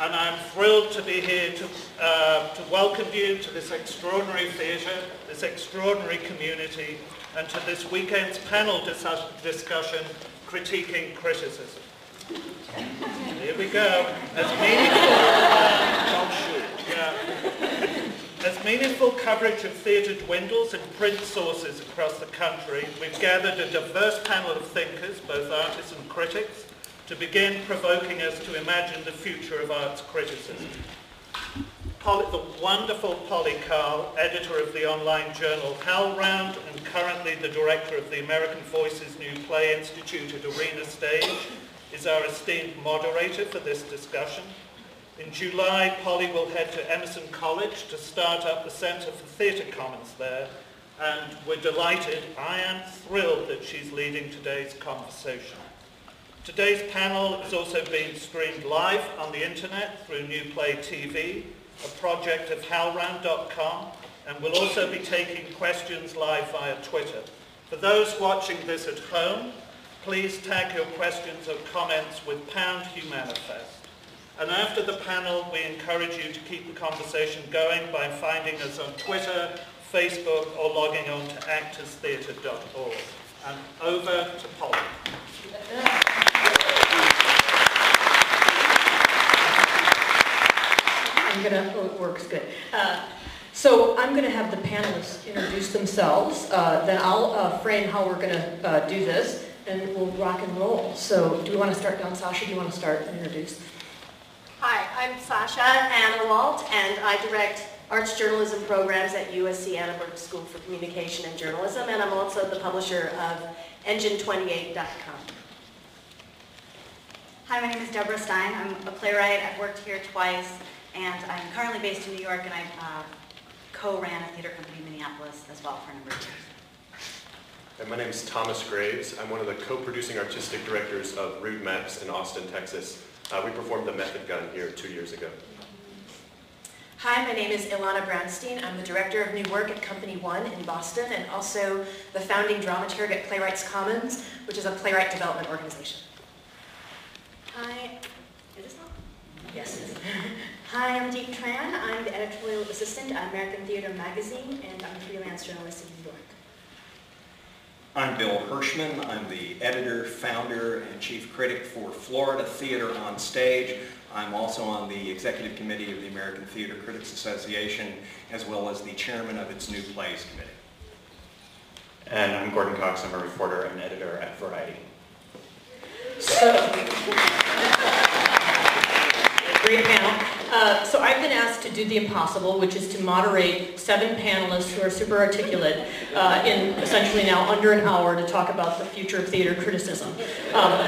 And I'm thrilled to be here to, uh, to welcome you to this extraordinary theatre, this extraordinary community, and to this weekend's panel dis discussion, Critiquing Criticism. Here we go. As meaningful, yeah. As meaningful coverage of theatre dwindles in print sources across the country, we've gathered a diverse panel of thinkers, both artists and critics, to begin provoking us to imagine the future of arts criticism. Polly, the wonderful Polly Carl, editor of the online journal HowlRound and currently the director of the American Voices New Play Institute at Arena Stage, is our esteemed moderator for this discussion. In July, Polly will head to Emerson College to start up the Centre for Theatre Commons there, and we're delighted, I am thrilled that she's leading today's conversation. Today's panel is also being streamed live on the internet through New Play TV, a project of howlround.com, and we'll also be taking questions live via Twitter. For those watching this at home, please tag your questions or comments with pound humanafest. And after the panel, we encourage you to keep the conversation going by finding us on Twitter, Facebook, or logging on to actorstheatre.org. And over to Polly. gonna, oh, it works good. Uh, so I'm gonna have the panelists introduce themselves, uh, then I'll uh, frame how we're gonna uh, do this, and we'll rock and roll. So do we wanna start down, Sasha? Do you wanna start and introduce? Hi, I'm Sasha Anawalt, and I direct arts journalism programs at USC Annenberg School for Communication and Journalism, and I'm also the publisher of Engine28.com. Hi, my name is Deborah Stein. I'm a playwright. I've worked here twice, and I'm currently based in New York, and I uh, co-ran a theater company in Minneapolis as well for a number of years. And my name is Thomas Graves. I'm one of the co-producing artistic directors of Rude Mechs in Austin, Texas, uh, we performed the Method Gun here two years ago. Hi, my name is Ilana Brownstein. I'm the director of new work at Company One in Boston and also the founding dramaturg at Playwrights Commons, which is a playwright development organization. Hi, is this on? Yes. Hi, I'm Diep Tran. I'm the editorial assistant at American Theater Magazine, and I'm a freelance journalist in New York. I'm Bill Hirschman. I'm the editor, founder, and chief critic for Florida Theater on Stage. I'm also on the executive committee of the American Theater Critics Association, as well as the chairman of its New Plays Committee. And I'm Gordon Cox. I'm a reporter and editor at Variety. So, great panel. Uh, so I've been asked to do the impossible, which is to moderate seven panelists who are super articulate uh, in essentially now under an hour to talk about the future of theater criticism. Um,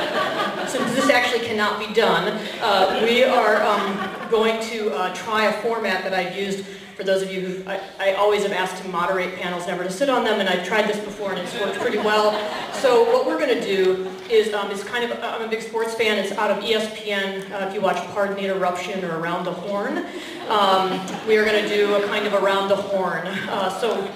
since this actually cannot be done, uh, we are um, going to uh, try a format that I've used for those of you who, I, I, always have asked to moderate panels, never to sit on them, and I've tried this before and it's worked pretty well. So what we're going to do is, um, is kind of, I'm a big sports fan, it's out of ESPN, uh, if you watch Pardon the Interruption or Around the Horn. Um, we are going to do a kind of Around the Horn. Uh, so,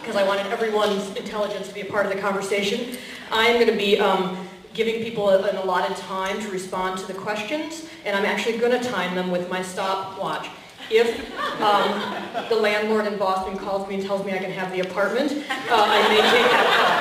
because I wanted everyone's intelligence to be a part of the conversation, I'm going to be um, giving people an allotted time to respond to the questions, and I'm actually going to time them with my stopwatch. If um, the landlord in Boston calls me and tells me I can have the apartment, uh, I may take that call.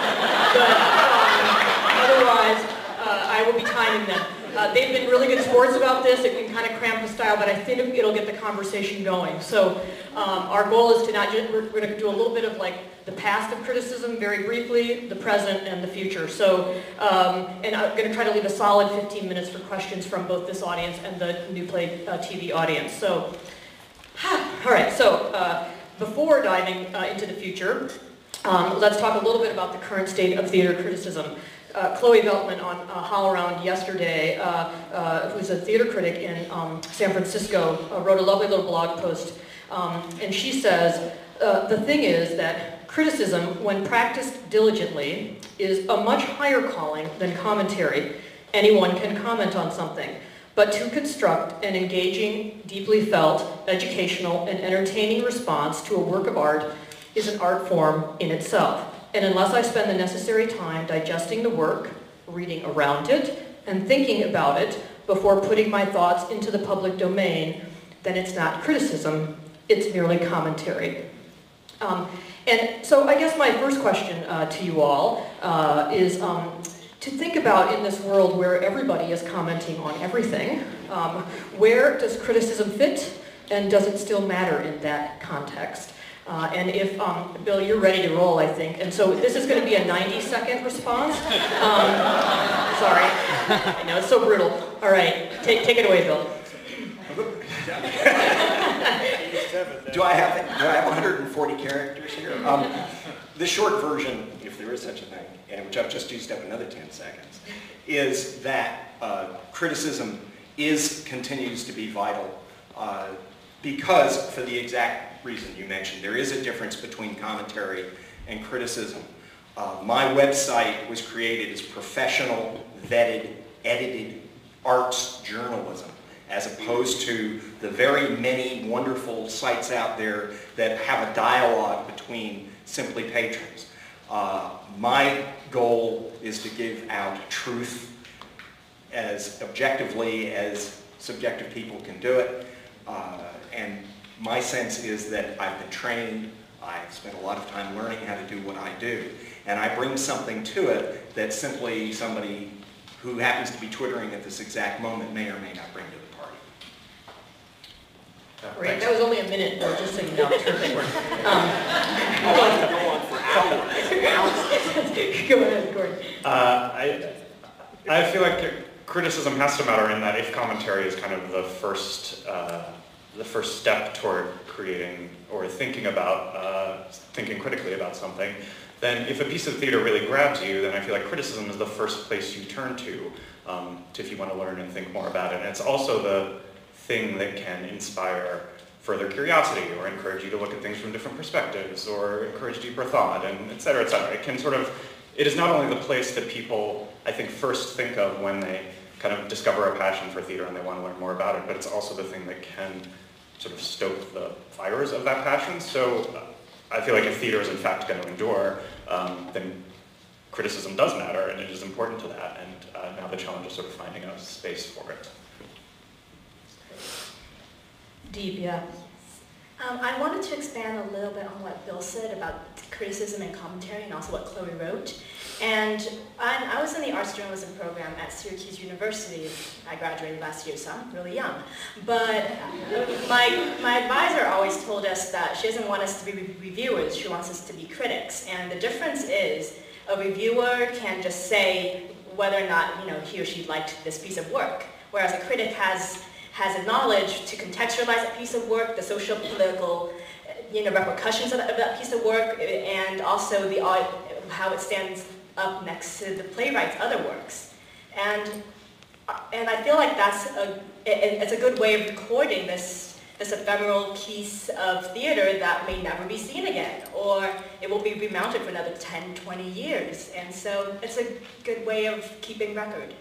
But um, otherwise, uh, I will be timing them. Uh, they've been really good sports about this. It can kind of cramp the style, but I think it'll get the conversation going. So um, our goal is to not just, we're, we're going to do a little bit of like the past of criticism very briefly, the present, and the future. So, um, and I'm going to try to leave a solid 15 minutes for questions from both this audience and the New Play uh, TV audience. So. All right, so uh, before diving uh, into the future, um, let's talk a little bit about the current state of theater criticism. Uh, Chloe Veltman on uh, HowlRound yesterday, uh, uh, who's a theater critic in um, San Francisco, uh, wrote a lovely little blog post. Um, and she says, the thing is that criticism, when practiced diligently, is a much higher calling than commentary. Anyone can comment on something but to construct an engaging, deeply felt, educational, and entertaining response to a work of art is an art form in itself. And unless I spend the necessary time digesting the work, reading around it, and thinking about it before putting my thoughts into the public domain, then it's not criticism, it's merely commentary. Um, and so I guess my first question uh, to you all uh, is, um, to think about in this world where everybody is commenting on everything, um, where does criticism fit and does it still matter in that context? Uh, and if, um, Bill, you're ready to roll, I think. And so this is going to be a 90 second response. Um, sorry. I know, it's so brutal. All right, take, take it away, Bill. do I have, do I have 140 characters here? Um, the short version, if there is such a thing, and which I've just used up another 10 seconds, is that uh, criticism is, continues to be vital uh, because, for the exact reason you mentioned, there is a difference between commentary and criticism. Uh, my website was created as professional, vetted, edited arts journalism as opposed to the very many wonderful sites out there that have a dialogue between simply patrons. Uh, my goal is to give out truth as objectively as subjective people can do it. Uh, and my sense is that I've been trained, I've spent a lot of time learning how to do what I do. And I bring something to it that simply somebody who happens to be twittering at this exact moment may or may not bring to the party. That was only a minute, though, just so you know. Terrific work. Um, go on for hours. Go ahead, Gordon. Uh, I, I feel like criticism has to matter in that if commentary is kind of the first, uh, the first step toward creating or thinking about, uh, thinking critically about something, then if a piece of theater really grabs you, then I feel like criticism is the first place you turn to, um, to if you want to learn and think more about it. And it's also the thing that can inspire further curiosity or encourage you to look at things from different perspectives or encourage deeper thought and et cetera, et cetera. It can sort of, it is not only the place that people, I think, first think of when they kind of discover a passion for theater and they want to learn more about it, but it's also the thing that can sort of stoke the fires of that passion. So uh, I feel like if theater is in fact going to endure, um, then criticism does matter and it is important to that. And uh, now the challenge is sort of finding a space for it. Diep, yeah. Um, I wanted to expand a little bit on what Bill said about criticism and commentary and also what Chloe wrote. And I'm, I was in the arts journalism program at Syracuse University. I graduated last year, so I'm really young. But my, my advisor always told us that she doesn't want us to be re- reviewers, she wants us to be critics. And the difference is a reviewer can just say whether or not you know, he or she liked this piece of work, whereas a critic has, has a knowledge to contextualize that piece of work, the social, political, uh, you know, repercussions of that, piece of work, uh, and also the, uh, how it stands up next to the playwright's other works. And, and I feel like that's a, it, it's a good way of recording this, this ephemeral piece of theater that may never be seen again, or it will be remounted for another 10, 20 years. And so it's a good way of keeping record.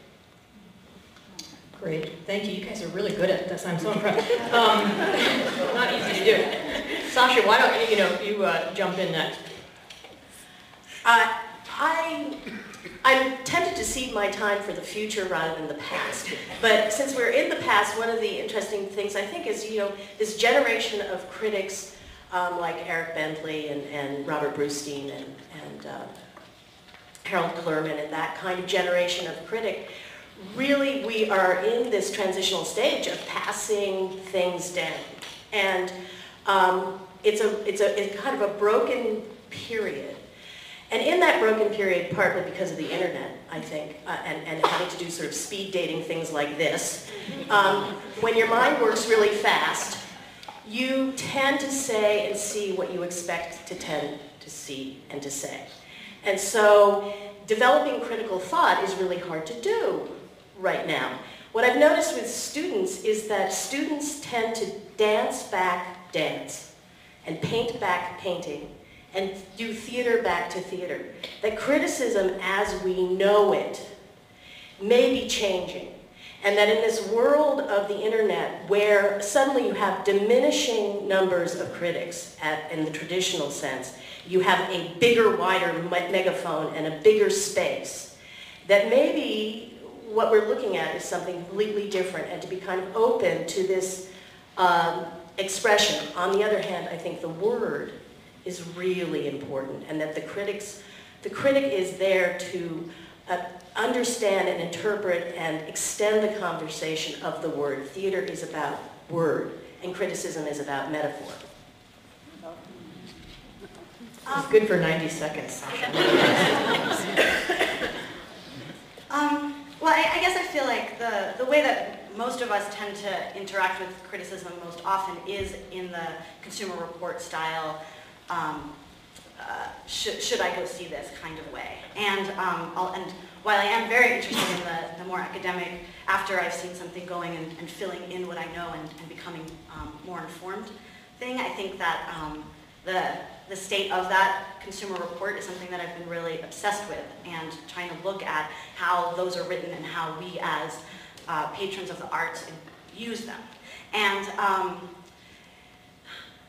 Great, thank you. You guys are really good at this. I'm so impressed. Um, not easy to do. Sasha, why don't you, you know, you uh, jump in next? Uh, I, I'm tempted to cede my time for the future rather than the past. But since we're in the past, one of the interesting things I think is, you know, this generation of critics um, like Eric Bentley and, and Robert Brustein and, and uh, Harold Clurman and that kind of generation of critic, really we are in this transitional stage of passing things down. And um, it's, a, it's, a, it's kind of a broken period. And in that broken period, partly because of the internet, I think, uh, and, and having to do sort of speed dating things like this, um, when your mind works really fast, you tend to say and see what you expect to tend to see and to say. And so developing critical thought is really hard to do right now. What I've noticed with students is that students tend to dance back dance and paint back painting and do theater back to theater. That criticism as we know it may be changing. And that in this world of the internet where suddenly you have diminishing numbers of critics at, in the traditional sense, you have a bigger, wider megaphone and a bigger space, that maybe what we're looking at is something completely different and to be kind of open to this um, expression. On the other hand, I think the word is really important and that the critics, the critic is there to uh, understand and interpret and extend the conversation of the word. Theater is about word and criticism is about metaphor. It's good for 90 seconds, Um, well, I, I guess I feel like the, the way that most of us tend to interact with criticism most often is in the consumer report style, um, uh, should, should I go see this kind of way. And, um, and while I am very interested in the, the more academic, after I've seen something going and, and filling in what I know and, and becoming um, more informed thing, I think that um, the, the state of that consumer report is something that I've been really obsessed with and trying to look at how those are written and how we as uh, patrons of the arts use them. And, um,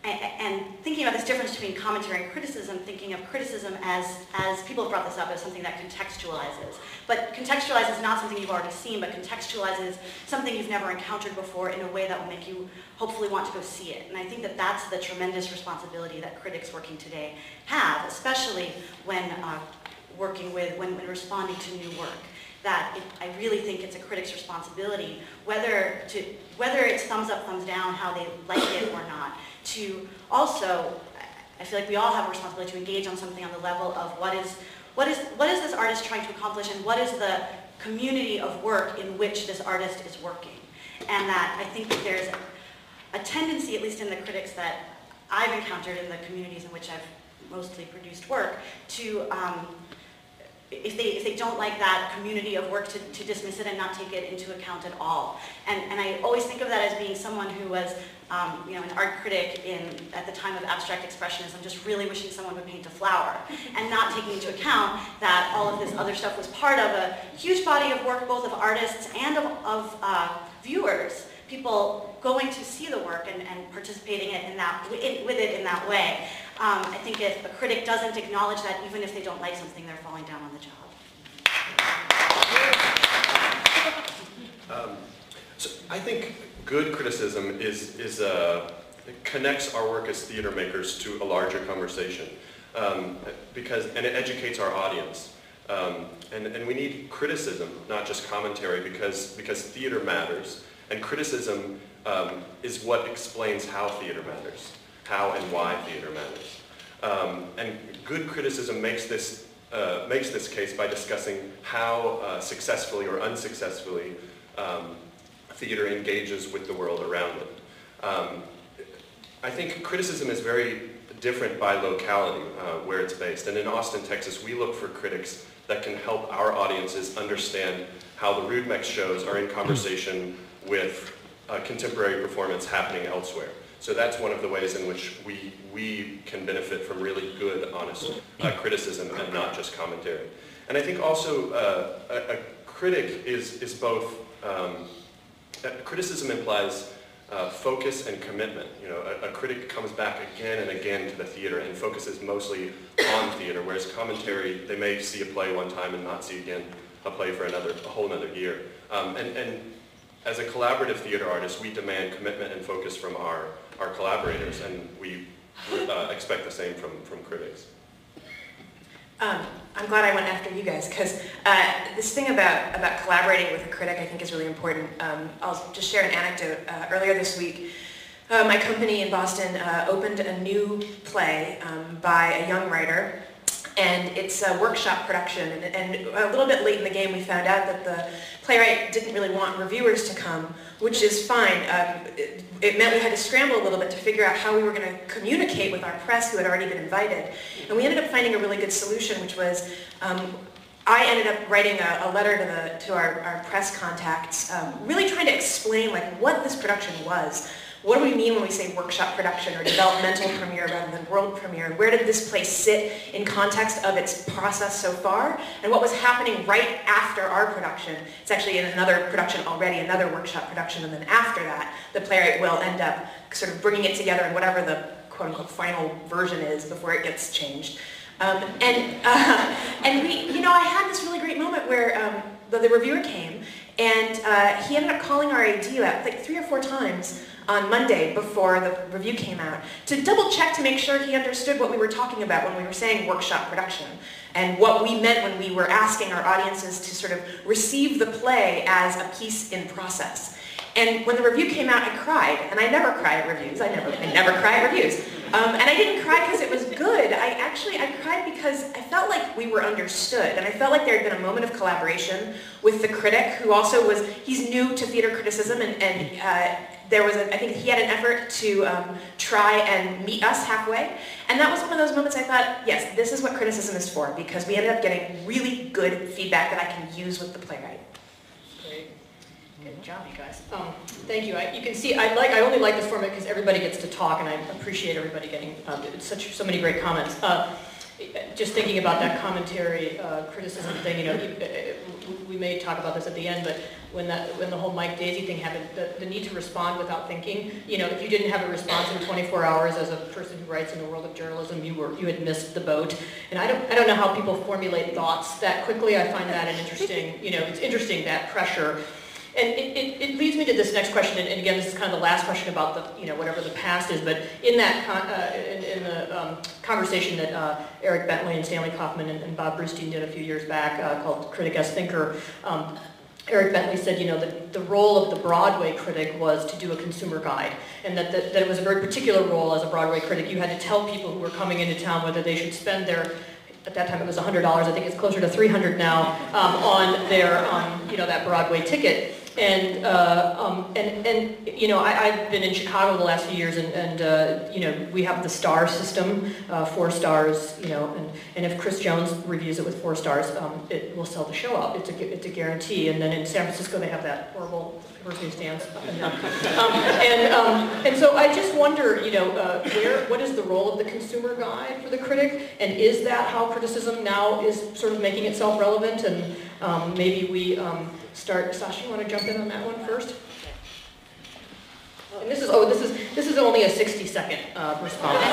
and thinking about this difference between commentary and criticism, thinking of criticism as, as people have brought this up as something that contextualizes. But contextualizes not something you've already seen, but contextualizes something you've never encountered before in a way that will make you hopefully want to go see it. And I think that that's the tremendous responsibility that critics working today have, especially when uh, working with, when, when responding to new work. That it, I really think it's a critic's responsibility, whether to whether it's thumbs up, thumbs down, how they like it or not, to also, I feel like we all have a responsibility to engage on something on the level of what is what is what is this artist trying to accomplish, and what is the community of work in which this artist is working, and that I think that there's a tendency, at least in the critics that I've encountered in the communities in which I've mostly produced work, to um, if they, if they don't like that community of work to, to dismiss it and not take it into account at all. And, and I always think of that as being someone who was, um, you know, an art critic in, at the time of abstract expressionism, just really wishing someone would paint a flower and not taking into account that all of this other stuff was part of a huge body of work, both of artists and of, of uh, viewers, people going to see the work and, and participating in that, in, with it in that way. Um, I think if a critic doesn't acknowledge that, even if they don't like something, they're falling down on the job. Um, so I think good criticism is, is uh, connects our work as theater makers to a larger conversation. um, because, and it educates our audience. Um, and, and we need criticism, not just commentary, because, because theater matters. And criticism um, is what explains how theater matters, how and why theater matters. Um, and good criticism makes this, uh, makes this case by discussing how uh, successfully or unsuccessfully um, theater engages with the world around it. Um, I think criticism is very different by locality uh, where it's based. And in Austin, Texas, we look for critics that can help our audiences understand how the Rude Mechs shows are in conversation with uh, contemporary performance happening elsewhere. So that's one of the ways in which we, we can benefit from really good, honest uh, criticism and not just commentary. And I think also uh, a, a, critic is, is both, um, criticism implies uh, focus and commitment. You know, a, a, critic comes back again and again to the theater and focuses mostly on theater, whereas commentary, they may see a play one time and not see again a play for another, a whole another year. Um, and, and as a collaborative theater artist, we demand commitment and focus from our, our collaborators, and we uh, expect the same from, from critics. Um, I'm glad I went after you guys because uh, this thing about, about collaborating with a critic I think is really important. Um, I'll just share an anecdote. Uh, earlier this week, uh, my company in Boston uh, opened a new play um, by a young writer and it's a workshop production. And, and, a little bit late in the game, we found out that the playwright didn't really want reviewers to come, which is fine. Um, it, it, meant we had to scramble a little bit to figure out how we were going to communicate with our press who had already been invited. And we ended up finding a really good solution, which was um, I ended up writing a, a letter to, the, to our, our press contacts, um, really trying to explain like what this production was. What do we mean when we say workshop production or developmental premiere rather than world premiere? Where did this play sit in context of its process so far? And what was happening right after our production? It's actually in another production already, another workshop production, and then after that, the playwright will end up sort of bringing it together in whatever the quote-unquote final version is before it gets changed. Um, and, uh, and we, you know, I had this really great moment where um, the, the, reviewer came and uh, he ended up calling our out like three or four times on Monday before the review came out to double check to make sure he understood what we were talking about when we were saying workshop production and what we meant when we were asking our audiences to sort of receive the play as a piece in process. And when the review came out, I cried, and I never cry at reviews. I never, I never cry at reviews. Um, and I didn't cry because it was good. I actually, I cried because I felt like we were understood, and I felt like there had been a moment of collaboration with the critic, who also was, he's new to theater criticism, and, and uh, there was, a, I think he had an effort to um, try and meet us halfway. And that was one of those moments I thought, yes, this is what criticism is for, because we ended up getting really good feedback that I can use with the playwright. Great. Good job, you guys. Um, thank you. I, you can see, I like, I only like this format because everybody gets to talk, and I appreciate everybody getting um, such so many great comments. Uh, just thinking about that commentary uh, criticism thing, you know, we may talk about this at the end, but when that when the whole Mike Daisey thing happened, the, the need to respond without thinking, you know, if you didn't have a response in 24 hours as a person who writes in the world of journalism, you were you had missed the boat. And I don't I don't know how people formulate thoughts that quickly. I find that an interesting, you know, it's interesting that pressure and it, it, it, leads me to this next question, and, again, this is kind of the last question about the, you know, whatever the past is, but in that, con uh, in, in, the um, conversation that uh, Eric Bentley and Stanley Kauffmann and, and, Bob Brustein did a few years back uh, called Critic as Thinker, um, Eric Bentley said, you know, the, the role of the Broadway critic was to do a consumer guide, and that, that, that it was a very particular role as a Broadway critic. You had to tell people who were coming into town whether they should spend their at that time it was $100, I think it's closer to 300 now, um, on their, um, you know, that Broadway ticket. And, uh, um, and, and, you know, I, have been in Chicago the last few years and, and uh, you know, we have the star system, uh, four stars, you know, and, and if Chris Jones reviews it with four stars, um, it will sell the show out. It's a, it's a guarantee. And then in San Francisco, they have that horrible up and. Um, and, um, and so I just wonder, you know, uh, where, what is the role of the consumer guide for the critic? And is that how criticism now is sort of making itself relevant? And um, maybe we, um, start. Sasha, you want to jump in on that one first? And this is, oh, this is, this is only a 60 second uh, response. Sorry.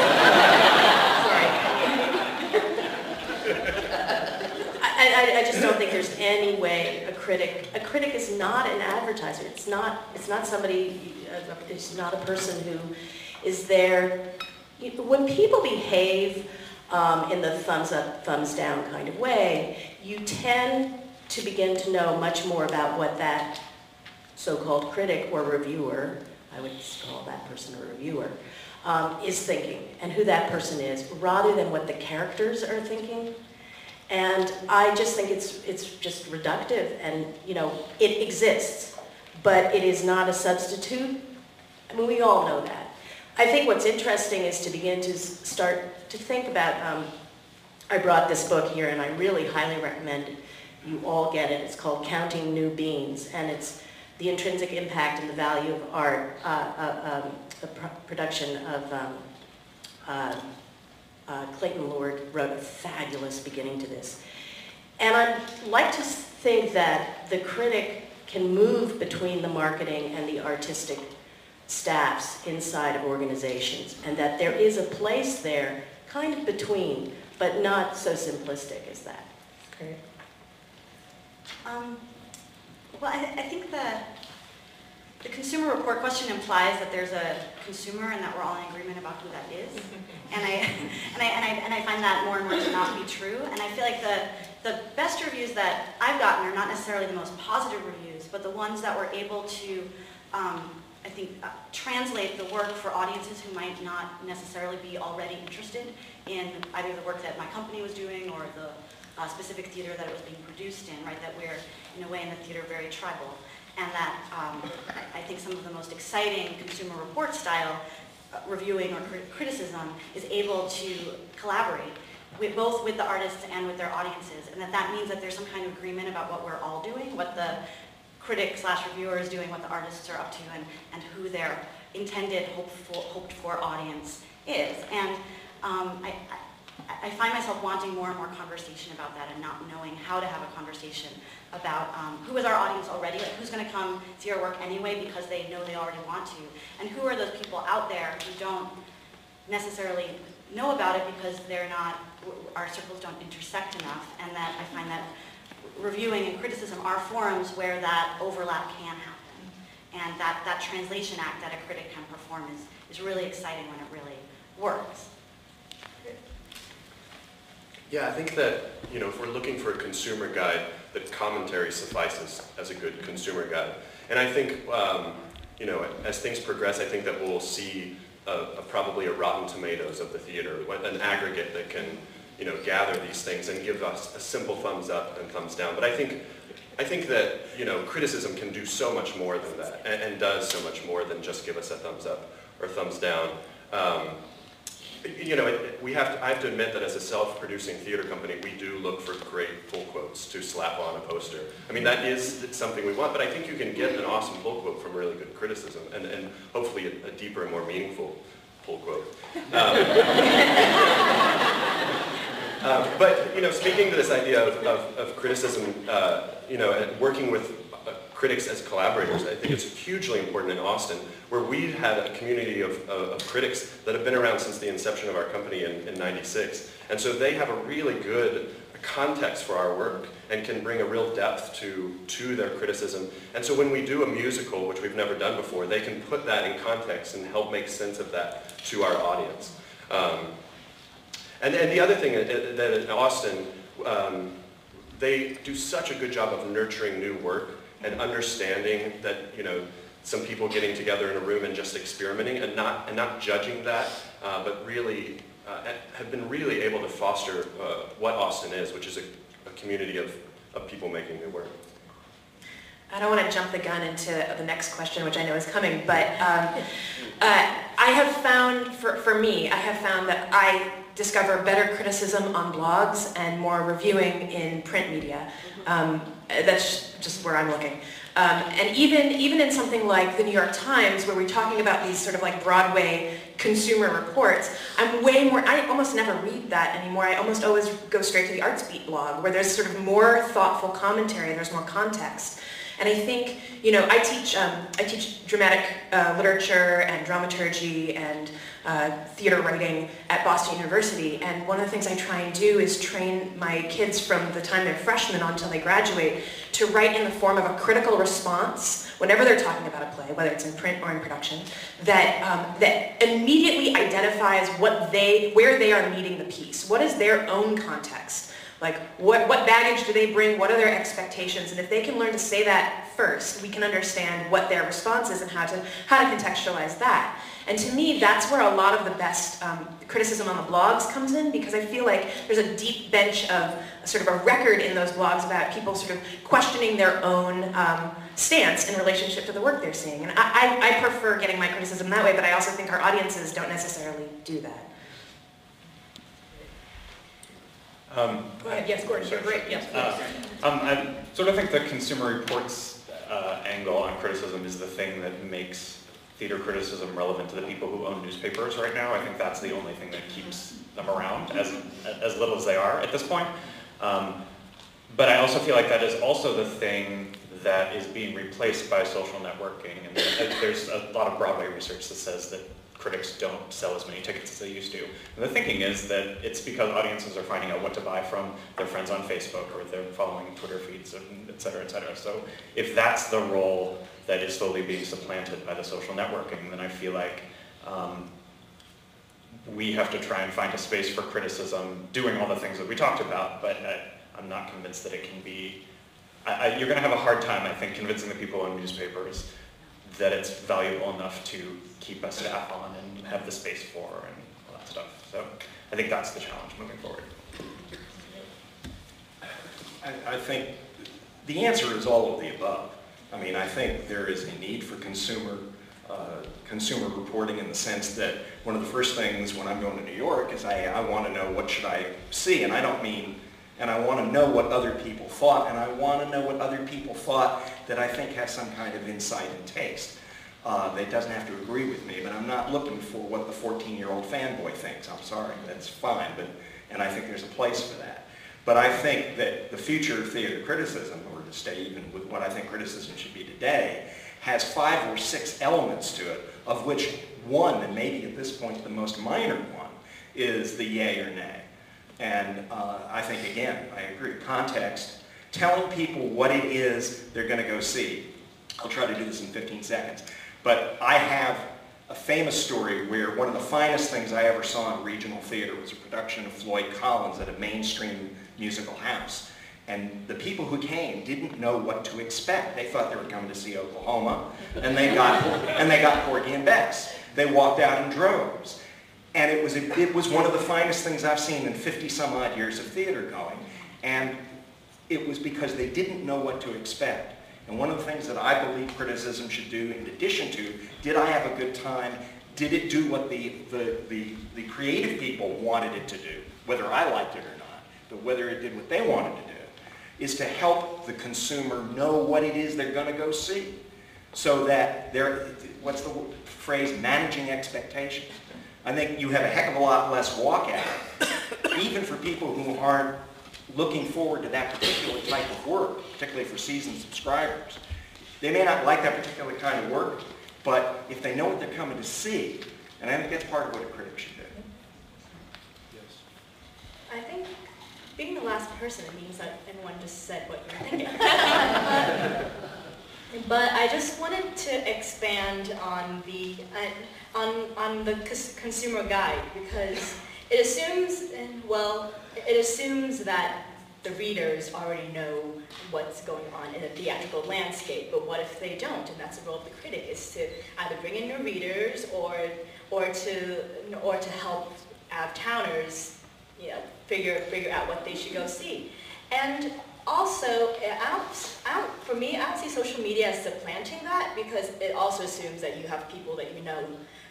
I, I, just don't think there's any way a critic, a critic is not an advertiser. It's not, it's not somebody, uh, it's not a person who is there. When people behave um, in the thumbs up, thumbs down kind of way, you tend to begin to know much more about what that so-called critic or reviewer, I would call that person a reviewer, um, is thinking and who that person is, rather than what the characters are thinking. And I just think it's, it's just reductive and, you know, it exists, but it is not a substitute. I mean, we all know that. I think what's interesting is to begin to start to think about, um, I brought this book here and I really highly recommend you all get it. It's called Counting New Beans and it's the intrinsic impact and the value of art, uh, uh, um, the pr production of um, uh, uh, Clayton Lord wrote a fabulous beginning to this. And I'd like to think that the critic can move between the marketing and the artistic staffs inside of organizations, and that there is a place there, kind of between, but not so simplistic as that. Great. Um, well, I, I think the, the consumer report question implies that there's a consumer and that we're all in agreement about who that is. And I, and I, and I, and I find that more and more to not be true. And I feel like the, the best reviews that I've gotten are not necessarily the most positive reviews, but the ones that were able to, um, I think, uh, translate the work for audiences who might not necessarily be already interested in either the work that my company was doing or the uh, specific theater that it was being produced in, right? That we're, in a way, in the theater very tribal. And that um, I, think some of the most exciting consumer report style uh, reviewing or crit criticism is able to collaborate with both with the artists and with their audiences. And that that means that there's some kind of agreement about what we're all doing, what the critic slash reviewer is doing, what the artists are up to, and, and who their intended hopeful, hoped for audience is. And um, I, I I find myself wanting more and more conversation about that and not knowing how to have a conversation about um, who is our audience already, like who's going to come see our work anyway because they know they already want to, and who are those people out there who don't necessarily know about it because they're not, our circles don't intersect enough, and that I find that reviewing and criticism are forums where that overlap can happen. And that, that translation act that a critic can perform is, is really exciting when it really works. Yeah, I think that, you know, if we're looking for a consumer guide, that commentary suffices as a good consumer guide. And I think, um, you know, as things progress, I think that we'll see a, a, probably a Rotten Tomatoes of the theater, an aggregate that can, you know, gather these things and give us a simple thumbs up and thumbs down. But I think, I think that, you know, criticism can do so much more than that and, and does so much more than just give us a thumbs up or thumbs down. Um, you know, we have to, I have to admit that as a self-producing theater company, we do look for great pull quotes to slap on a poster. I mean, that is something we want, but I think you can get an awesome pull quote from really good criticism, and, and hopefully a, a deeper and more meaningful pull quote. Um, uh, but, you know, speaking to this idea of, of, of criticism, uh, you know, and working with critics as collaborators. I think it's hugely important in Austin, where we've had a community of, of, of critics that have been around since the inception of our company in, in 96. And so they have a really good context for our work and can bring a real depth to, to their criticism. And so when we do a musical, which we've never done before, they can put that in context and help make sense of that to our audience. Um, and, and the other thing that in Austin, um, they do such a good job of nurturing new work and understanding that, you know, some people getting together in a room and just experimenting and not, and not judging that, uh, but really uh, have been really able to foster uh, what Austin is, which is a, a community of, of people making new work. I don't want to jump the gun into the next question, which I know is coming, but um, uh, I have found, for, for me, I have found that I discover better criticism on blogs and more reviewing in print media. Um, that's just where I'm looking. Um, and even, even in something like the New York Times, where we're talking about these sort of like Broadway consumer reports, I'm way more, I almost never read that anymore. I almost always go straight to the Arts Beat blog, where there's sort of more thoughtful commentary, there's more context. And I think, you know, I teach, um, I teach dramatic uh, literature and dramaturgy and uh, theater writing at Boston University. And one of the things I try and do is train my kids from the time they're freshmen until they graduate to write in the form of a critical response whenever they're talking about a play, whether it's in print or in production, that, um, that immediately identifies what they, where they are meeting the piece. What is their own context? Like, what, what baggage do they bring? What are their expectations? And if they can learn to say that first, we can understand what their response is and how to, how to contextualize that. And to me, that's where a lot of the best um, criticism on the blogs comes in because I feel like there's a deep bench of sort of a record in those blogs about people sort of questioning their own um, stance in relationship to the work they're seeing. And I, I, I prefer getting my criticism that way, but I also think our audiences don't necessarily do that. Um, Go ahead, yes, Gordon, you're great, yes. Uh, um, I sort of think the Consumer Reports uh, angle on criticism is the thing that makes theater criticism relevant to the people who own newspapers right now. I think that's the only thing that keeps them around, as, as little as they are at this point. Um, but I also feel like that is also the thing that is being replaced by social networking. And there's a lot of Broadway research that says that critics don't sell as many tickets as they used to. And the thinking is that it's because audiences are finding out what to buy from their friends on Facebook or they're following Twitter feeds, and et cetera, et cetera. So if that's the role that is slowly being supplanted by the social networking, then I feel like um, we have to try and find a space for criticism, doing all the things that we talked about, but I, I'm not convinced that it can be, I, I, you're going to have a hard time, I think, convincing the people in newspapers that it's valuable enough to keep a staff on and have the space for and all that stuff. So I think that's the challenge moving forward. I, I think the answer is all of the above. I mean, I think there is a need for consumer uh, consumer reporting in the sense that one of the first things when I'm going to New York is I, I want to know what should I see, and I don't mean, and I want to know what other people thought, and I want to know what other people thought that I think has some kind of insight and taste. Uh, that doesn't have to agree with me, but I'm not looking for what the 14-year-old fanboy thinks. I'm sorry, that's fine, but and I think there's a place for that. But I think that the future of theater criticism, or to stay even with what I think criticism should be today, has five or six elements to it, of which one, and maybe at this point the most minor one, is the yay or nay. And uh, I think, again, I agree, context, telling people what it is they're going to go see. I'll try to do this in 15 seconds. But I have a famous story where one of the finest things I ever saw in regional theater was a production of Floyd Collins at a mainstream musical house. And the people who came didn't know what to expect. They thought they were coming to see Oklahoma, and they got, and they got Porgy and Bess. They walked out in droves. And it was, it was one of the finest things I've seen in 50 some odd years of theater going. And it was because they didn't know what to expect. And one of the things that I believe criticism should do, in addition to, did I have a good time? Did it do what the, the, the, the creative people wanted it to do? Whether I liked it or not, but whether it did what they wanted to do, is to help the consumer know what it is they're going to go see. So that they're, what's the phrase, managing expectations. I think you have a heck of a lot less walkout, even for people who aren't looking forward to that particular type of work, particularly for seasoned subscribers. They may not like that particular kind of work, but if they know what they're coming to see, and I think that's part of what a critic should do. Yes. I think being the last person means that everyone just said what you're thinking. but I just wanted to expand on the uh, on on the consumer guide because it assumes, well, it assumes that the readers already know what's going on in a theatrical landscape, but what if they don't? And that's the role of the critic, is to either bring in new readers or, or, to, or to help out-towners you know, figure, figure out what they should go see. And also, I don't, I don't, for me, I don't see social media as supplanting that because it also assumes that you have people that you know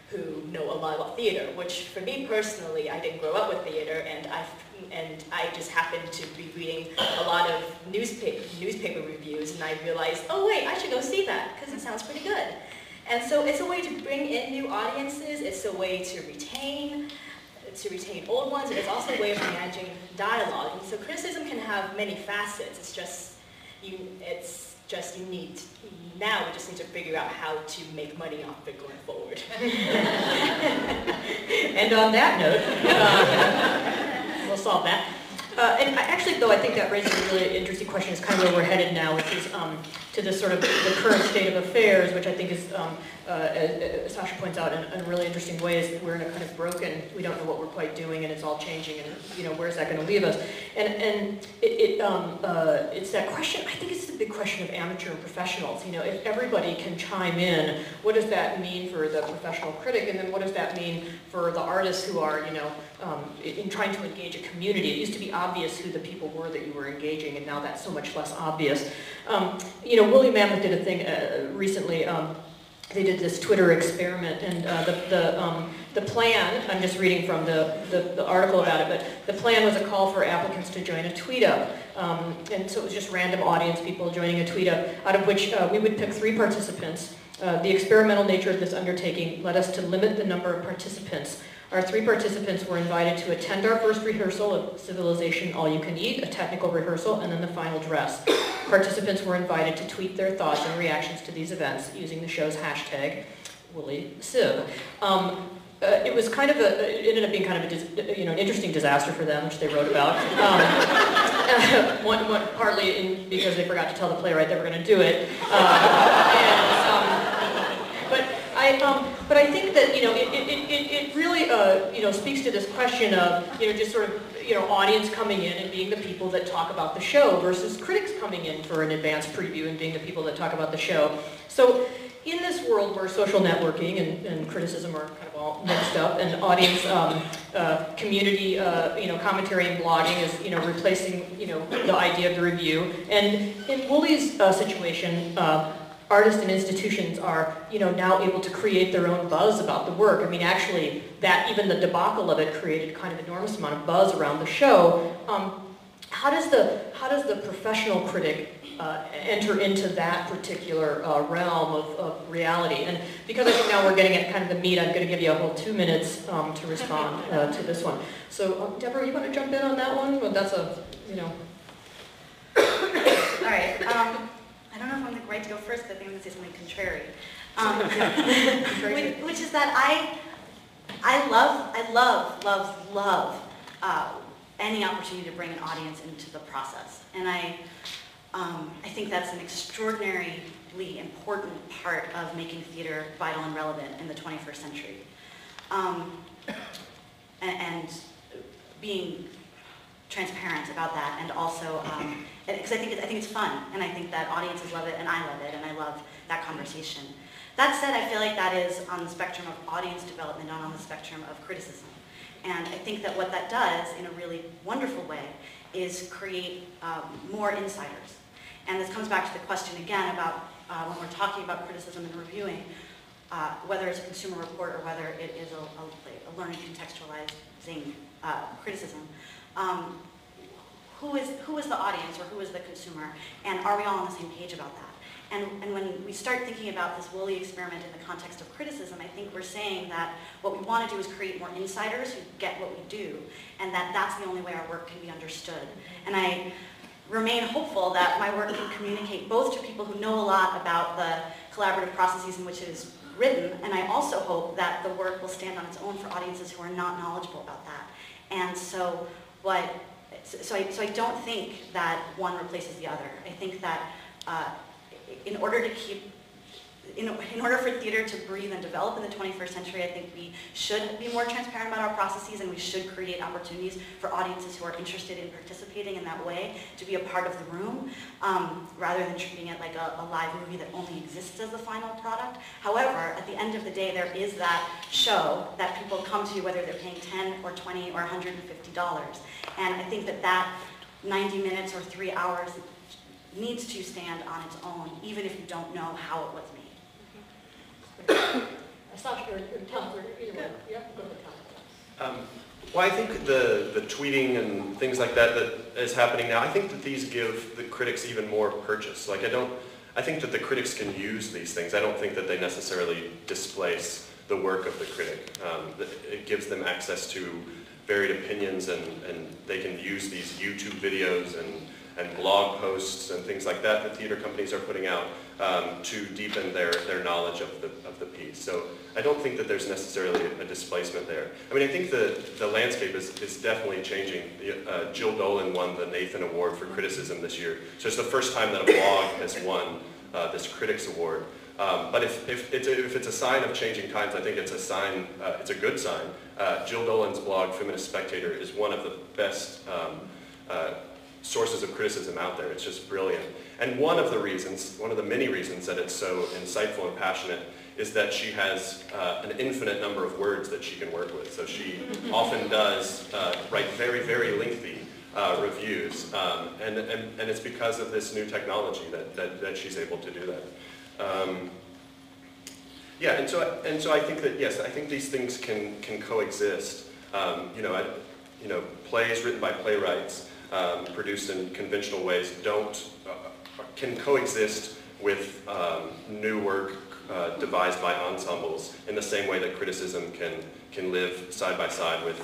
who know a lot about theater, which for me personally, I didn't grow up with theater and I, and I just happened to be reading a lot of newspaper, newspaper reviews and I realized, oh wait, I should go see that because it sounds pretty good. And so it's a way to bring in new audiences, it's a way to retain, to retain old ones, it's also a way of managing dialogue. And so criticism can have many facets, it's just, you, it's just you need, now we just need to figure out how to make money off it going forward. And on that note, uh, we'll solve that. Uh, And I- actually, though, I think that raises a really interesting question, is kind of where we're headed now, which is um, to this sort of the current state of affairs, which I think is, um, uh, as Sasha points out, in in a really interesting way, is that we're in a kind of broken, we don't know what we're quite doing, and it's all changing, and, you know, where's that going to leave us? And, and it, it, um, uh, it's that question, I think it's the big question of amateur and professionals, you know, if everybody can chime in, what does that mean for the professional critic, and then what does that mean for the artists who are, you know, um, in in trying to engage a community? It used to be obvious who the people were that you were engaging, and now that's so much less obvious. Um, you know, Woolly Mammoth did a thing uh, recently, um, they did this Twitter experiment, and uh, the, the, um, the plan, I'm just reading from the, the, the article about it, but the plan was a call for applicants to join a tweet up. Um, and so it was just random audience people joining a tweet up, out of which uh, we would pick three participants. Uh, the experimental nature of this undertaking led us to limit the number of participants. Our three participants were invited to attend our first rehearsal of Civilization All You Can Eat, a technical rehearsal, and then the final dress. Participants were invited to tweet their thoughts and reactions to these events using the show's hashtag WoollyCiv. Um, uh, it was kind of a, it ended up being kind of a, you know, an interesting disaster for them, which they wrote about. Um, one, one, partly in, because they forgot to tell the playwright they were going to do it. Uh, and, um, but I, um, but I think that you know it, it, it, it really uh, you know speaks to this question of you know just sort of you know audience coming in and being the people that talk about the show versus critics coming in for an advanced preview and being the people that talk about the show. So in this world where social networking and, and criticism are kind of all mixed up, and audience um, uh, community, uh, you know, commentary and blogging is, you know, replacing, you know, the idea of the review. And in Woolly's uh, situation, uh, artists and institutions are, you know, now able to create their own buzz about the work. I mean, actually, that even the debacle of it created kind of enormous amount of buzz around the show. Um, how does the how does the professional critic uh, enter into that particular uh, realm of, of reality? And because I think now we're getting at kind of the meat, I'm going to give you a whole two minutes um, to respond uh, to this one. So, um, Deborah, you want to jump in on that one? Well, that's a you know. All right. Um, I don't know if I'm the right to go first because I think I'm going to say something contrary. Um, which, which is that I, I love, I love, love, love uh, any opportunity to bring an audience into the process. And I, um, I think that's an extraordinarily important part of making theater vital and relevant in the 21st century. Um, and, and being transparent about that and also because I think it, I think it's fun and I think that audiences love it and I love it and I love that conversation. That said, I feel like that is on the spectrum of audience development, not on the spectrum of criticism. And I think that what that does in a really wonderful way is create um, more insiders. And this comes back to the question again about uh, when we're talking about criticism and reviewing, uh, whether it's a consumer report or whether it is a, a, a learning contextualizing uh, criticism. Um, who is, who is the audience or who is the consumer? And are we all on the same page about that? And, and when we start thinking about this Woolly experiment in the context of criticism, I think we're saying that what we want to do is create more insiders who get what we do, and that that's the only way our work can be understood. And I remain hopeful that my work can communicate both to people who know a lot about the collaborative processes in which it is written, and I also hope that the work will stand on its own for audiences who are not knowledgeable about that. And so what, so I, so I don't think that one replaces the other. I think that uh, in order to keep, in, in order for theater to breathe and develop in the 21st century, I think we should be more transparent about our processes and we should create opportunities for audiences who are interested in participating in that way to be a part of the room, um, rather than treating it like a, a live movie that only exists as the final product. However, at the end of the day, there is that show that people come to whether they're paying 10 or 20 or $150. And I think that that 90 minutes or three hours needs to stand on its own, even if you don't know how it was made. Sasha, or, or Tom, or either one. Yeah, go ahead, Tom. Um, well, I think the, the tweeting and things like that that is happening now, I think that these give the critics even more purchase. Like I don't, I think that the critics can use these things. I don't think that they necessarily displace the work of the critic. Um, it gives them access to varied opinions and, and they can use these YouTube videos and and blog posts and things like that that theater companies are putting out um, to deepen their, their knowledge of the, of the piece. So I don't think that there's necessarily a displacement there. I mean, I think the, the landscape is, is definitely changing. Uh, Jill Dolan won the Nathan Award for Criticism this year. So it's the first time that a blog has won uh, this Critics Award. Um, but if, if, it's a, if it's a sign of changing times, I think it's a sign, uh, it's a good sign. Uh, Jill Dolan's blog, Feminist Spectator, is one of the best um, uh, sources of criticism out there. It's just brilliant. And one of the reasons, one of the many reasons that it's so insightful and passionate is that she has uh, an infinite number of words that she can work with. So she often does uh, write very, very lengthy uh, reviews. Um, and, and, and it's because of this new technology that, that, that she's able to do that. Um, yeah, and so, and so I think that, yes, I think these things can, can coexist. Um, you, know, I, you know, plays written by playwrights, um, produced in conventional ways, don't, uh, can coexist with um, new work uh, devised by ensembles in the same way that criticism can, can live side by side with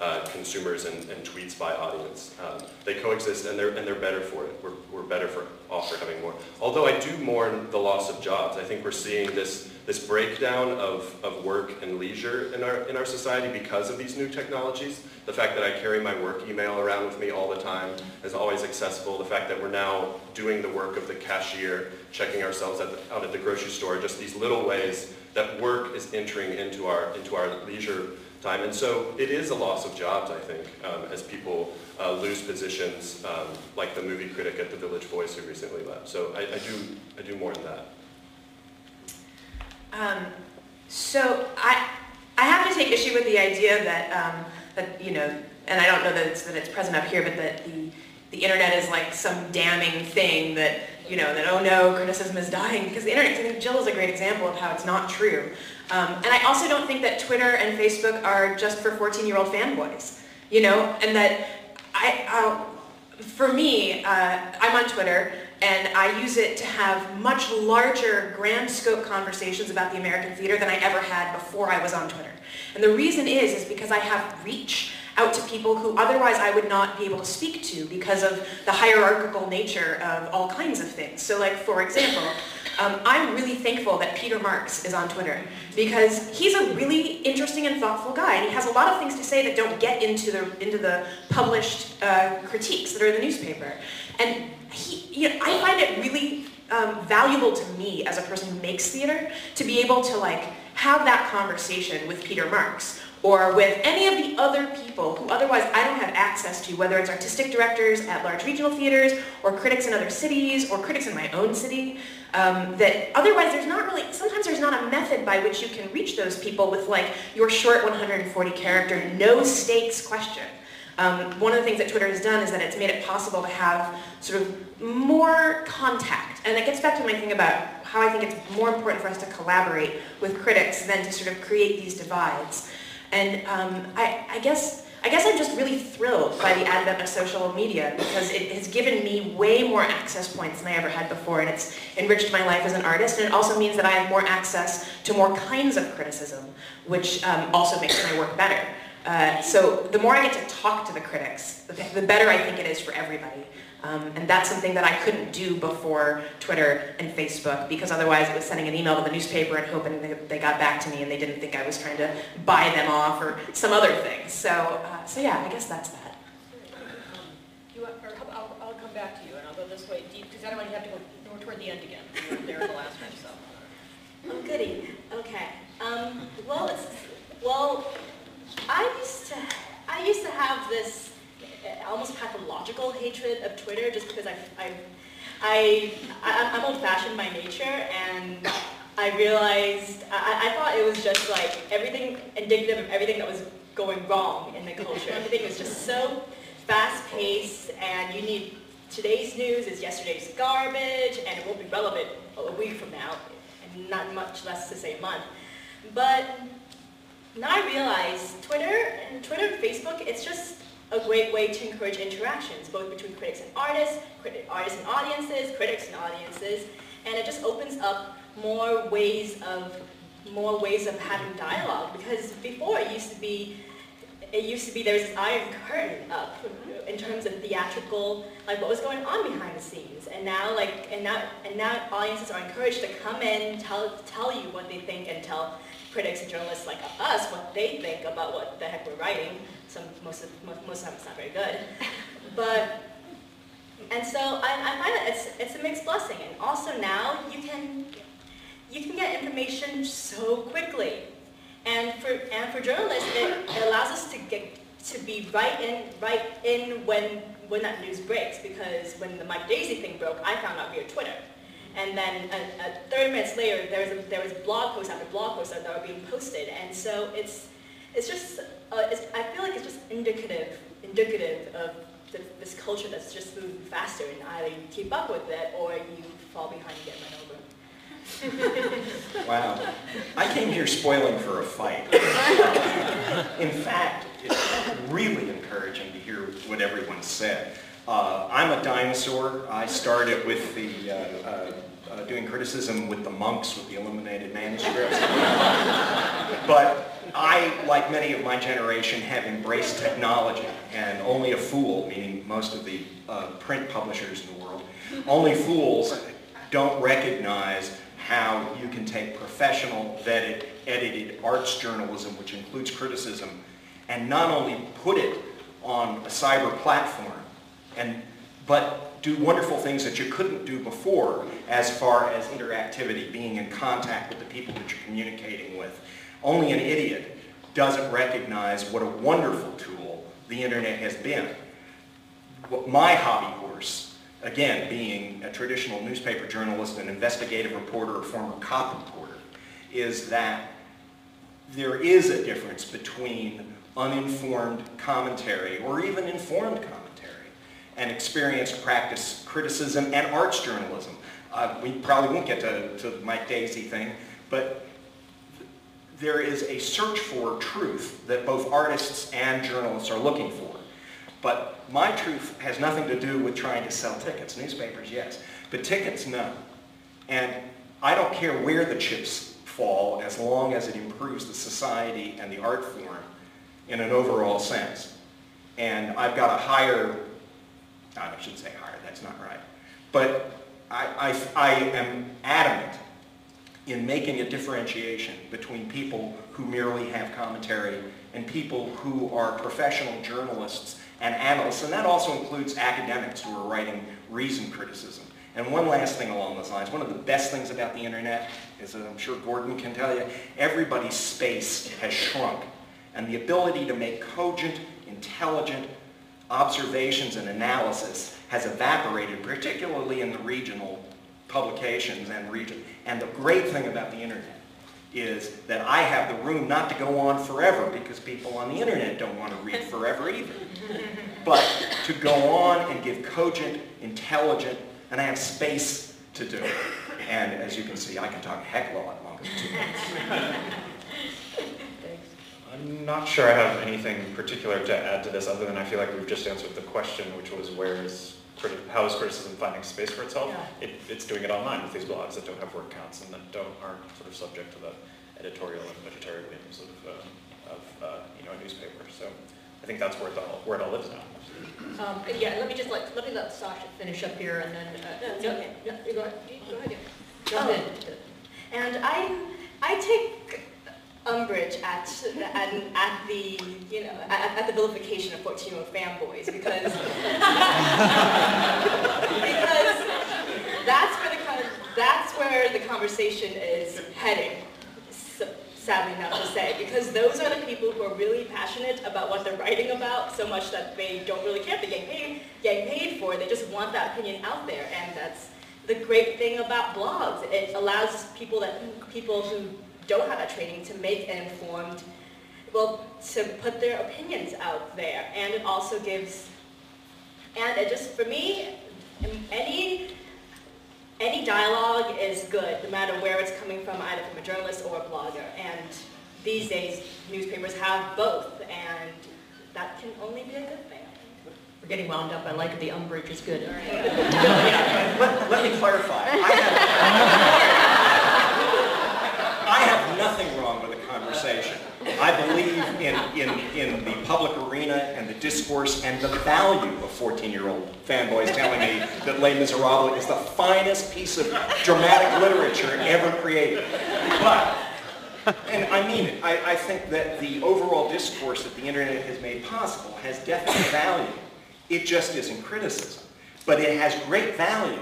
uh, consumers and, and, tweets by audience. Um, they coexist and they're, and they're better for it. We're, we're better for off for having more. Although I do mourn the loss of jobs. I think we're seeing this, this breakdown of, of work and leisure in our, in our society because of these new technologies. The fact that I carry my work email around with me all the time is always accessible. The fact that we're now doing the work of the cashier, checking ourselves at the, out at the grocery store, just these little ways that work is entering into our, into our leisure time. And so it is a loss of jobs, I think, um, as people uh, lose positions, um, like the movie critic at the Village Voice who recently left. So I, I do, I do more than that. Um, so I, I have to take issue with the idea that, um, that you know, and I don't know that it's, that it's present up here, but that the, the internet is like some damning thing that, you know, that, oh no, criticism is dying, because the internet, I think Jill is a great example of how it's not true. Um, and I also don't think that Twitter and Facebook are just for 14-year-old fanboys, you know, and that I, for me, uh, I'm on Twitter, and I use it to have much larger, grand scope conversations about the American theater than I ever had before I was on Twitter. And the reason is, is because I have reach out to people who otherwise I would not be able to speak to because of the hierarchical nature of all kinds of things. So like, for example, um, I'm really thankful that Peter Marks is on Twitter because he's a really interesting and thoughtful guy, and he has a lot of things to say that don't get into the into the published uh, critiques that are in the newspaper. And he, you know, I find it really um, valuable to me as a person who makes theater to be able to like have that conversation with Peter Marks or with any of the other people who otherwise I don't have access to, whether it's artistic directors at large regional theaters or critics in other cities or critics in my own city, um, that otherwise there's not really, sometimes there's not a method by which you can reach those people with like your short 140 character, no stakes question. Um, one of the things that Twitter has done is that it's made it possible to have sort of more contact. And it gets back to my thing about how I think it's more important for us to collaborate with critics than to sort of create these divides. And um, I, I, guess I guess I'm just really thrilled by the advent of social media because it has given me way more access points than I ever had before and it's enriched my life as an artist and it also means that I have more access to more kinds of criticism which um, also makes my work better. Uh, so the more I get to talk to the critics, the, the better I think it is for everybody. Um, and that's something that I couldn't do before Twitter and Facebook because otherwise it was sending an email to the newspaper and hoping they, they got back to me and they didn't think I was trying to buy them off or some other thing. So, uh, so yeah, I guess that's that. You want, or I'll, I'll come back to you and I'll go this way deep because I don't want you to have to go more toward the end again. You were there the last time, so. Oh, goody. Okay. Um, well, it's, well, I used to, I used to have this almost pathological hatred of Twitter just because I, I, I, I am old-fashioned by nature and I realized, I, I thought it was just like everything indicative of everything that was going wrong in the culture. Everything was just so fast-paced and you need, today's news is yesterday's garbage and it won't be relevant a week from now and not much less to say a month. But now I realize Twitter and Twitter and Facebook, it's just a great way to encourage interactions, both between critics and artists, criti artists and audiences, critics and audiences, and it just opens up more ways of more ways of having dialogue because before it used to be it used to be there was this iron curtain up in terms of theatrical, like what was going on behind the scenes. And now, like, and now, and now audiences are encouraged to come in, tell, tell you what they think, and tell critics and journalists like us what they think about what the heck we're writing. Some, most of, most, most of the time it's not very good. But, and so I, I find that it's, it's a mixed blessing. And also now you can, you can get information so quickly. And for, and for journalists, it, it allows us to get to be right in, right in when, when that news breaks. Because when the Mike Daisey thing broke, I found out via Twitter. And then uh, uh, 30 minutes later, there was, a, there was blog post after blog post that, were being posted. And so it's, it's just, uh, it's, I feel like it's just indicative, indicative of the, this culture that's just moving faster. And either you keep up with it or you fall behind and get run over. Wow. I came here spoiling for a fight. In fact, it's really encouraging to hear what everyone said. Uh, I'm a dinosaur. I started with the uh, uh, uh, doing criticism with the monks with the illuminated manuscripts. but I, like many of my generation, have embraced technology, and only a fool, meaning most of the uh, print publishers in the world, only fools don't recognize how you can take professional, vetted, edited arts journalism, which includes criticism, and not only put it on a cyber platform, and, but do wonderful things that you couldn't do before as far as interactivity, being in contact with the people that you're communicating with. Only an idiot doesn't recognize what a wonderful tool the internet has been. My hobby horse again, being a traditional newspaper journalist, an investigative reporter, a former cop reporter, is that there is a difference between uninformed commentary or even informed commentary and experienced practice criticism and arts journalism. Uh, we probably won't get to, to the Mike Daisey thing, but there is a search for truth that both artists and journalists are looking for. But my truth has nothing to do with trying to sell tickets. Newspapers, yes. But tickets, no. And I don't care where the chips fall as long as it improves the society and the art form in an overall sense. And I've got a higher, I shouldn't say higher, that's not right. But I, I, I am adamant in making a differentiation between people who merely have commentary and people who are professional journalists and analysts, and that also includes academics who are writing reason criticism. And one last thing along those lines, one of the best things about the internet is, I'm sure Gordon can tell you, everybody's space has shrunk. And the ability to make cogent, intelligent observations and analysis has evaporated, particularly in the regional publications and region. And the great thing about the internet is that I have the room not to go on forever because people on the internet don't want to read forever either. But to go on and give cogent, intelligent, and I have space to do it. And as you can see, I can talk a heck of a lot longer than two minutes. I'm not sure I have anything particular to add to this other than I feel like we've just answered the question, which was where is how is criticism finding space for itself? Yeah. It, it's doing it online with these blogs that don't have word counts and that don't aren't sort of subject to the editorial and budgetary whims of, uh, of uh, you know a newspaper. So I think that's where it all where it all lives now. Um, yeah, let me just like, let me let Sasha finish up here and then, uh, No, it's no, okay. no, you go ahead, You go ahead. Jump Oh. in. And I, I take umbrage at, at, at the, you know, at, at the vilification of 14-year-old fanboys because, because that's where the, that's where the conversation is heading, sadly enough to say, because those are the people who are really passionate about what they're writing about so much that they don't really care if they're getting paid, getting paid for it, they just want that opinion out there, and that's the great thing about blogs. It allows people that people who don't have that training to make an informed, well, to put their opinions out there. And it also gives, and it just, for me, any, any dialogue is good, no matter where it's coming from, either from a journalist or a blogger. And these days, newspapers have both, and that can only be a good thing. We're getting wound up, I like it, the umbrage is good. let, let me clarify. I have, I have nothing wrong with a conversation. I believe in in, in the public arena and the discourse and the value of 14-year-old fanboys telling me that Les Miserables is the finest piece of dramatic literature ever created. But, and I mean it, I, I think that the overall discourse that the internet has made possible has definite value. It just isn't criticism. But it has great value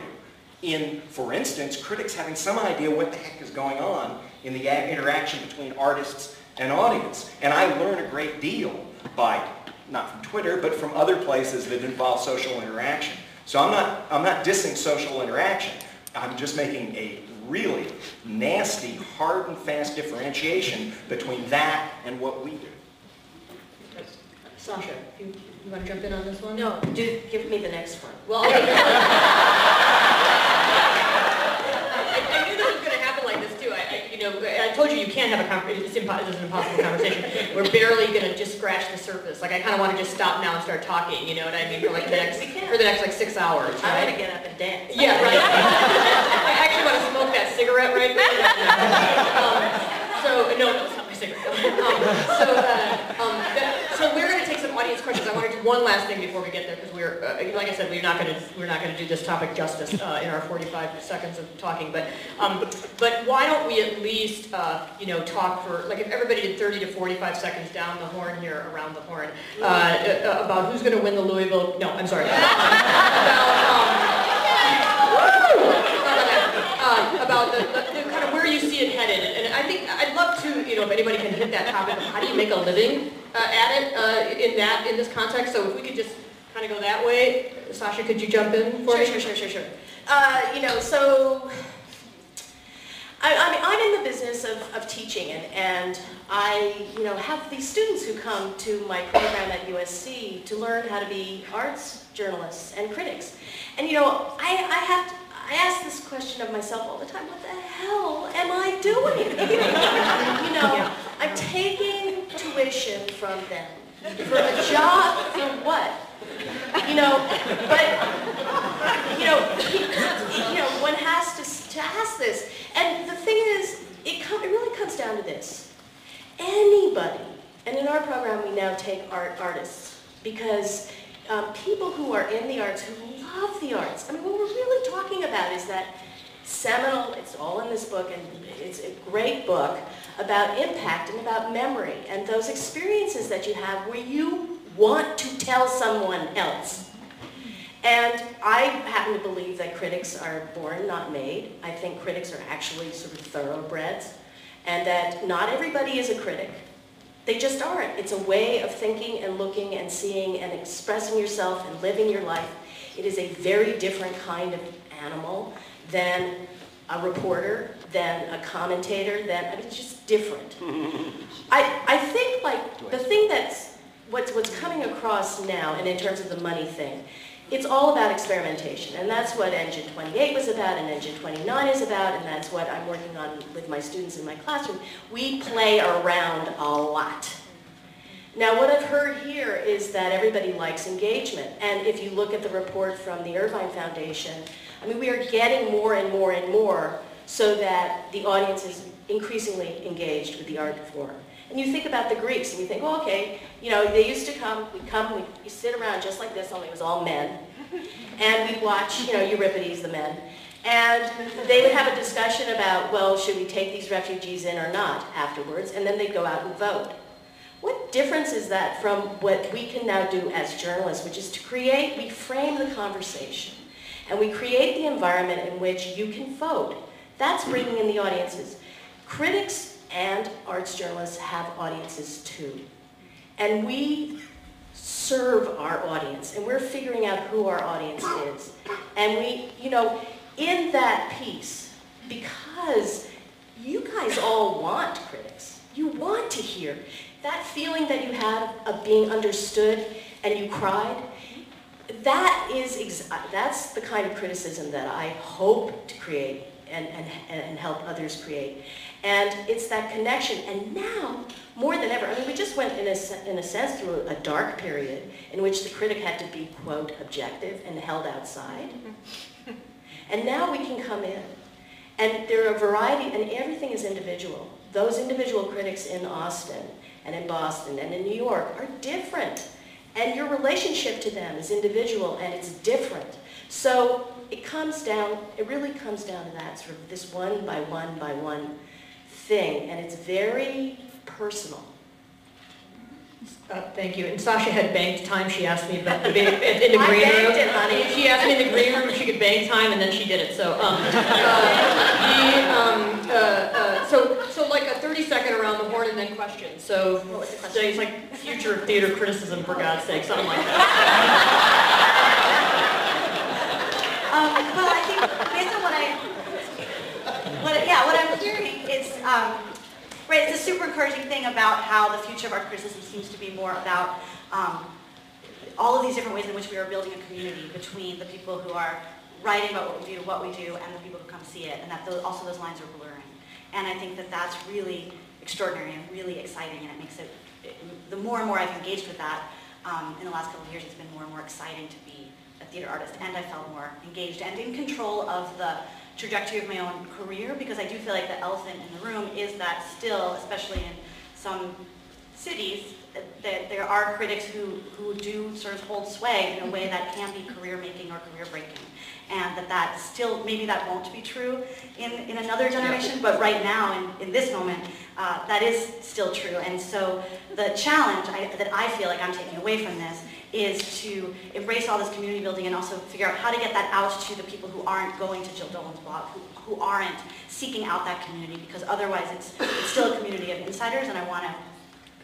in, for instance, critics having some idea what the heck is going on in the interaction between artists and audience. And I learn a great deal by, not from Twitter, but from other places that involve social interaction. So I'm not, I'm not dissing social interaction. I'm just making a really nasty, hard and fast differentiation between that and what we do. Sasha, you, you want to jump in on this one? No, do, give me the next one. Well, I, I knew this was going to happen like this too. I, I, you know, I told you you can't have a conversation. It's, impo- it's an impossible conversation. We're barely going to just scratch the surface. Like I kind of want to just stop now and start talking. You know what I mean? For like the next for the next like six hours. I Right? want to get up and dance. Yeah, right. I actually want to smoke that cigarette right now. Um, so, no, no, it's not my cigarette. Um, so, uh, um, that- so we're audience questions. I want to do one last thing before we get there because we're, uh, like I said, we're not going to we're not going to do this topic justice uh, in our 45 seconds of talking. But, um, but why don't we at least, uh, you know, talk for like if everybody did 30 to 45 seconds down the horn here, around the horn, uh, uh, about who's going to win the Louisville? No, I'm sorry. about. Um, uh, about the, the, the kind of where you see it headed. And I think I'd love to, you know, if anybody can hit that topic of how do you make a living uh, at it uh, in that in this context. So if we could just kind of go that way, Sasha, could you jump in for Sure, me? sure, sure, sure, sure. Uh, you know, so I, I mean, I'm in the business of, of teaching, and, and I, you know, have these students who come to my program at USC to learn how to be arts journalists and critics. And you know, I, I have to, I ask this question of myself all the time: What the hell am I doing? you know, I'm taking tuition from them for a job for what? You know, but you know, you know, one has to, to ask this. And the thing is, it, com- it really comes down to this. Anybody, and in our program we now take art artists, because um, people who are in the arts, who love the arts, I mean, what we're really talking about is that seminal, it's all in this book, and it's a great book about impact and about memory, and those experiences that you have where you want to tell someone else. And I happen to believe that critics are born, not made. I think critics are actually sort of thoroughbreds, and that not everybody is a critic. They just aren't. It's a way of thinking and looking and seeing and expressing yourself and living your life. It is a very different kind of animal than a reporter, than a commentator, than, I mean, it's just different. I, I think like the thing that's, what's, what's coming across now, and in terms of the money thing, it's all about experimentation, and that's what Engine 28 was about, and Engine 29 is about, and that's what I'm working on with my students in my classroom. We play around a lot. Now, what I've heard here is that everybody likes engagement, and if you look at the report from the Irvine Foundation, I mean, we are getting more and more and more so that the audience is increasingly engaged with the art form. And you think about the Greeks, and you think, well, okay, you know, they used to come, we'd come, we'd sit around just like this, only it was all men. And we'd watch, you know, Euripides, the men. And they would have a discussion about, well, should we take these refugees in or not afterwards? And then they'd go out and vote. What difference is that from what we can now do as journalists, which is to create, we frame the conversation, and we create the environment in which you can vote. That's bringing in the audiences. Critics and arts journalists have audiences too. And we serve our audience, and we're figuring out who our audience is. And we, you know, in that piece, because you guys all want critics, you want to hear that feeling that you had of being understood and you cried, that is that's the kind of criticism that I hope to create and, and, and help others create. And it's that connection. And now, more than ever, I mean, we just went in a, in a sense through a dark period in which the critic had to be, quote, objective and held outside. And now we can come in And there are a variety, and everything is individual. Those individual critics in Austin and in Boston and in New York are different. And your relationship to them is individual and it's different. So it comes down, it really comes down to that, sort of this one by one by one thing. And it's very personal. Uh, Thank you. And Sasha had banked time. She asked me about the ba- in the green room. it, honey. She asked me in the green room if she could bank time, and then she did it. So, um, uh, the, um, uh, uh, so, so like a 30 second around the horn and then questions. So, What was the question? say it's like future theater criticism, for God's sake, something like that. Um, well, I think based on what I, what, yeah, what I'm hearing is, um, right, it's a super encouraging thing about how the future of art criticism seems to be more about um, all of these different ways in which we are building a community between the people who are writing about what we do, what we do, and the people who come see it, and that those, also those lines are blurring. And I think that that's really extraordinary and really exciting, and it makes it, it the more and more I've engaged with that um, in the last couple of years, it's been more and more exciting to be theater artist, and I felt more engaged and in control of the trajectory of my own career, because I do feel like the elephant in the room is that still, especially in some cities, that there are critics who, who do sort of hold sway in a way that can be career-making or career-breaking. And that that still, maybe that won't be true in, in another generation, but right now, in, in this moment, uh, that is still true. And so the challenge I, that I feel like I'm taking away from this is to embrace all this community building and also figure out how to get that out to the people who aren't going to Jill Dolan's blog, who, who aren't seeking out that community, because otherwise it's, it's still a community of insiders, and I want to,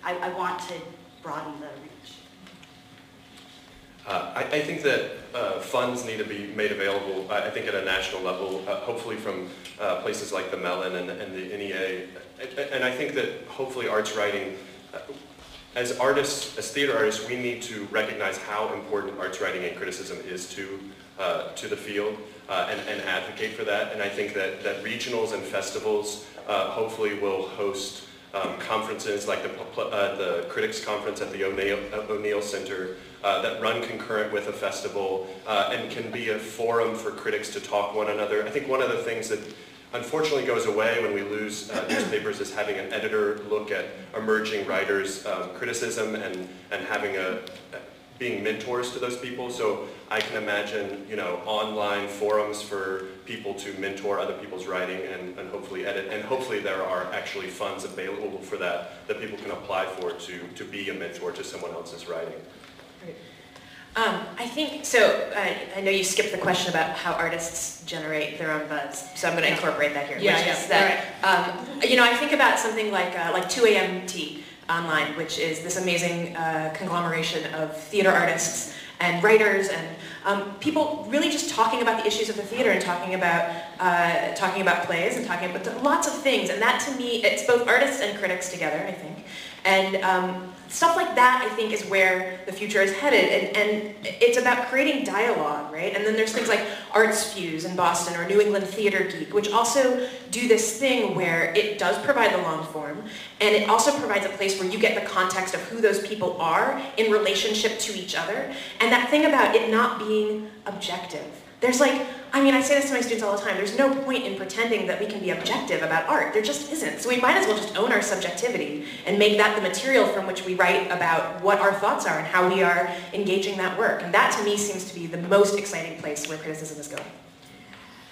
I, I want to broaden the reach. Uh, I, I think that uh, funds need to be made available, I I think at a national level, uh, hopefully from uh, places like the Mellon and, and the NEA. And- And I think that hopefully arts writing, uh, as artists, as theater artists, we need to recognize how important arts writing and criticism is to, uh, to the field uh, and, and advocate for that. And I think that, that regionals and festivals uh, hopefully will host um, conferences like the, uh, the Critics Conference at the O'Neill, uh, Center uh, that run concurrent with a festival and can be a forum for critics to talk one another. I think one of the things that unfortunately goes away when we lose uh, newspapers is having an editor look at emerging writers' um, criticism and, and having a, being mentors to those people. So I can imagine, you know, online forums for people to mentor other people's writing and, and hopefully edit. And hopefully there are actually funds available for that that people can apply for to, to be a mentor to someone else's writing. Um, I think, so I, I know you skipped the question about how artists generate their own buzz, so I'm going to incorporate that here. Yeah, which yeah, is that, um, you know, I think about something like, uh, like 2AMT online, which is this amazing uh, conglomeration of theater artists and writers and um, people really just talking about the issues of the theater and talking about uh, talking about plays and talking about lots of things. And that to me, it's both artists and critics together, I think. And um, stuff like that, I think, is where the future is headed. And, and it's about creating dialogue, right? And then there's things like Arts Fuse in Boston or New England Theater Geek, which also do this thing where it does provide the long form, and it also provides a place where you get the context of who those people are in relationship to each other. And that thing about it not being objective. There's like, I mean, I say this to my students all the time, there's no point in pretending that we can be objective about art. There just isn't. So we might as well just own our subjectivity and make that the material from which we write about what our thoughts are and how we are engaging that work. And that to me seems to be the most exciting place where criticism is going.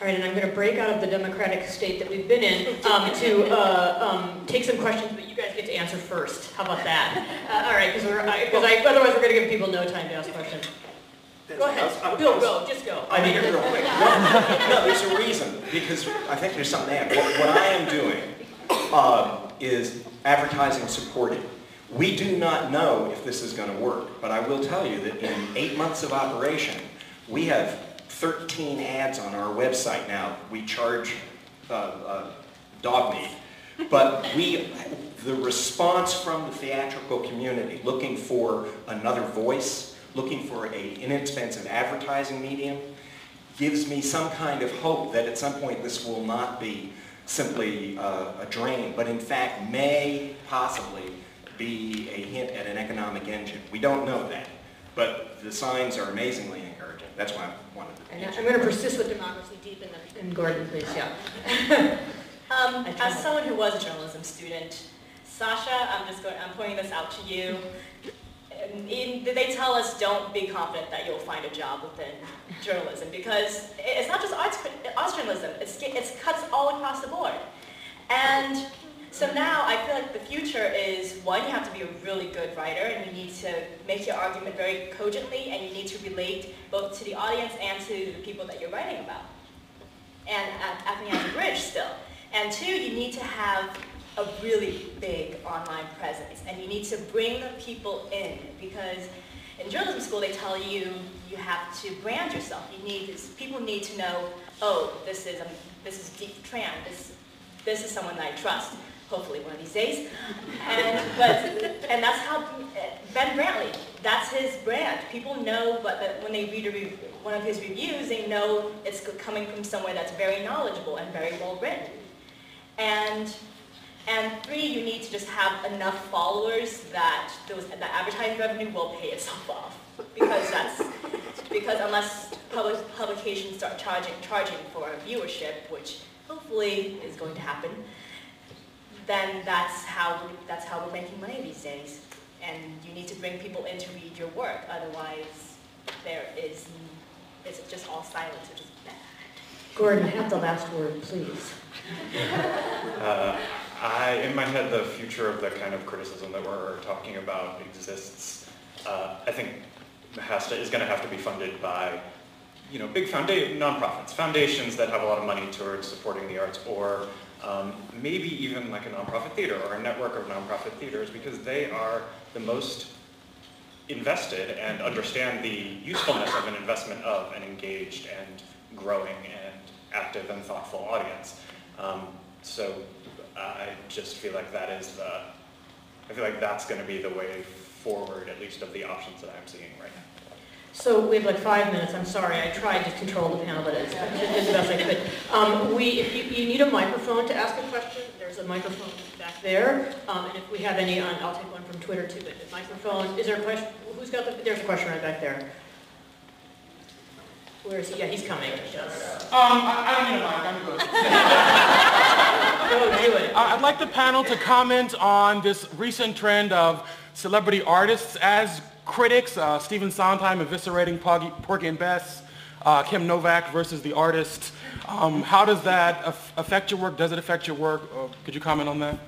All right, and I'm going to break out of the democratic state that we've been in um, to uh, um, take some questions, but you guys get to answer first. How about that? Uh, all right, because because otherwise we're going to give people no time to ask questions. Go ahead, Bill, go, just go. I mean, real quick. One- No, there's a reason, because I think there's something there. What, what I am doing uh, is advertising supported. We do not know if this is going to work, but I will tell you that in eight months of operation, we have 13 ads on our website now. We charge uh, uh, dog meat, but we, the response from the theatrical community looking for another voice, looking for an inexpensive advertising medium, gives me some kind of hope that at some point this will not be simply uh, a drain, but in fact may possibly be a hint at an economic engine. We don't know that, but the signs are amazingly encouraging. encouraging. That's why I wanted to. And I'm going to persist with democracy deep in the, in Gordon, please, yeah. Um, as someone who was a journalism student, Sasha, I'm just going, I'm pointing this out to you. In, they tell us don't be confident that you'll find a job within journalism because it's not just arts, arts journalism, it's, it's cuts all across the board. And so now I feel like the future is, one, you have to be a really good writer and you need to make your argument very cogently and you need to relate both to the audience and to the people that you're writing about. And acting as a bridge still. And two, you need to have a really big online presence and you need to bring the people in because in journalism school they tell you you have to brand yourself. You need people need to know, oh, this is um, this is Diep Tran, this this is someone that I trust. Hopefully one of these days. And but and that's how Ben Brantley. That's his brand. People know, but that when they read a one of his reviews, they know it's coming from somewhere that's very knowledgeable and very well written. And and three, you need to just have enough followers that those that advertising revenue will pay itself off because that's because unless public, publications start charging charging for viewership, which hopefully is going to happen, then that's how that's how we're making money these days. And you need to bring people in to read your work, otherwise there is it's just all silence. Gordon, have the last word, please. Uh, I, in my head, the future of the kind of criticism that we're talking about exists. Uh, I think has to, is going to have to be funded by, you know, big founda- nonprofits, foundations that have a lot of money towards supporting the arts, or um, maybe even like a nonprofit theater or a network of nonprofit theaters, because they are the most invested and understand the usefulness of an investment of an engaged and growing and active and thoughtful audience. Um, so I just feel like that is the, I feel like that's going to be the way forward, at least of the options that I'm seeing right now. So we have like five minutes, I'm sorry, I tried to control the panel, but it's, the best I could. Um, we, if you, you need a microphone to ask a question, there's a microphone back there. Um, and if we have any, on, I'll take one from Twitter too, but the microphone, is there a question, who's got the, there's a question right back there. Where is he? Yeah, he's coming. Yes. Um, I, I don't need a mic, I'm good. Go, do it. Uh, I'd like the panel to comment on this recent trend of celebrity artists as critics. Uh, Stephen Sondheim eviscerating Porgy, Porgy and Bess, uh, Kim Novak versus the artist. Um, how does that af- affect your work? Does it affect your work? Uh, could you comment on that?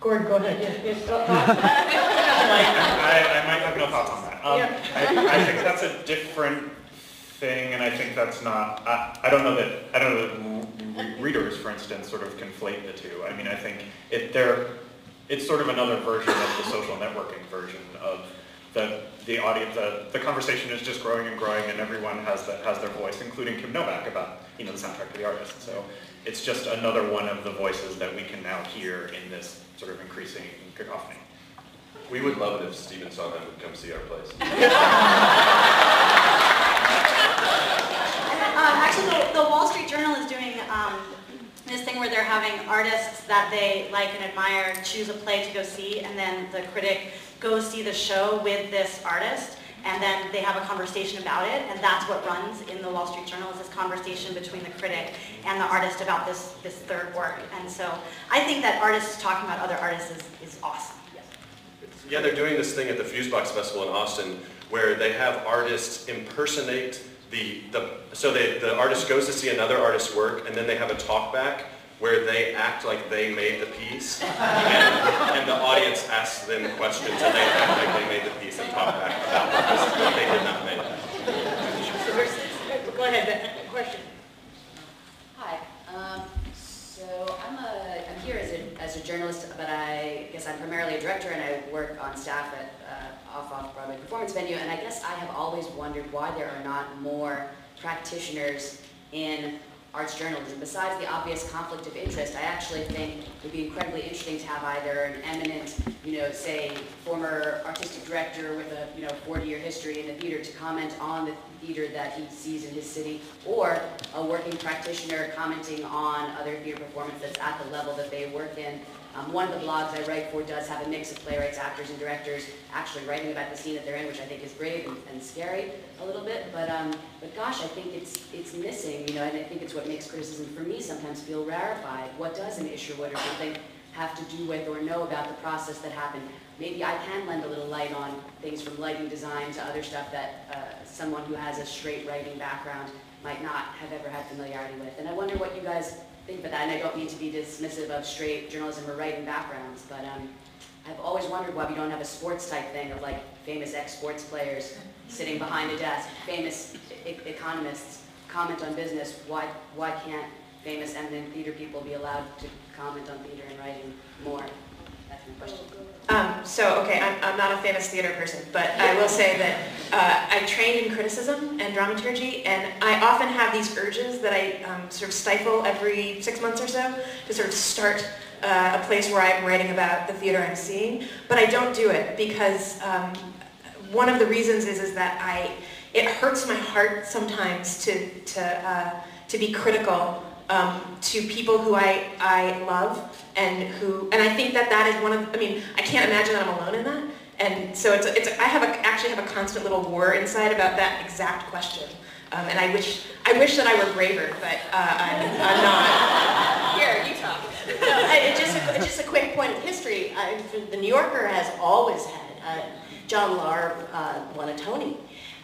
Gordon, go ahead. Yes, yes. I, I might have no thoughts on that. Um, Yeah. I, I think that's a different thing, and I think that's not. I, I don't know that. I don't know that readers, for instance, sort of conflate the two. I mean, I think it they're. It's sort of another version of the social networking version of the the audience. The, the conversation is just growing and growing, and everyone has that has their voice, including Kim Novak about you know the soundtrack to the artist. So it's just another one of the voices that we can now hear in this sort of increasing cacophony. We would love it if Stephen Sondheim would come see our place. Um, actually, the, the Wall Street Journal is doing um, this thing where they're having artists that they like and admire choose a play to go see, and then the critic goes see the show with this artist, and then they have a conversation about it, and that's what runs in the Wall Street Journal is this conversation between the critic and the artist about this, this third work. And so I think that artists talking about other artists is, is awesome. Yeah, they're doing this thing at the Fusebox Festival in Austin where they have artists impersonate the, the so they, the artist goes to see another artist's work and then they have a talk back where they act like they made the piece and, and the audience asks them questions and they act like they made the piece and talk back about the piece that they did not make. Go ahead, uh, question. Hi. Um, so I'm a I'm here as journalist, but I guess I'm primarily a director, and I work on staff at uh, Off Off Broadway Performance Venue. And I guess I have always wondered why there are not more practitioners in arts journalism. Besides the obvious conflict of interest, I actually think it would be incredibly interesting to have either an eminent, you know, say, former artistic director with a, you know, 40-year history in the theater to comment on the theater that he sees in his city, or a working practitioner commenting on other theater performance that's at the level that they work in. Um, one of the blogs I write for does have a mix of playwrights, actors, and directors actually writing about the scene that they're in, which I think is brave and, and scary a little bit. But, um, but gosh, I think it's, it's missing, you know, and I think it's what makes criticism for me sometimes feel rarefied. What does an Isherwood or something have to do with or know about the process that happened? Maybe I can lend a little light on things from lighting design to other stuff that uh, someone who has a straight writing background might not have ever had familiarity with. And I wonder what you guys think about that, and I don't mean to be dismissive of straight journalism or writing backgrounds, but um, I've always wondered why we don't have a sports type thing of like famous ex-sports players sitting behind a desk, famous e economists comment on business. Why, why can't famous eminent theater people be allowed to comment on theater and writing more? Um, so, okay, I'm, I'm not a famous theater person, but I will say that uh, I trained in criticism and dramaturgy, and I often have these urges that I um, sort of stifle every six months or so to sort of start uh, a place where I'm writing about the theater I'm seeing, but I don't do it because um, one of the reasons is, is that I, it hurts my heart sometimes to, to, uh, to be critical um, to people who I, I love and who, and I think that that is one of, I mean, I can't imagine that I'm alone in that. And so it's, it's I have a, actually have a constant little war inside about that exact question. Um, and I wish, I wish that I were braver, but uh, I'm, I'm not. Here, you talk. No, I, just, a, just a quick point of history. I, the New Yorker has always had, uh, John Lahr uh, won a Tony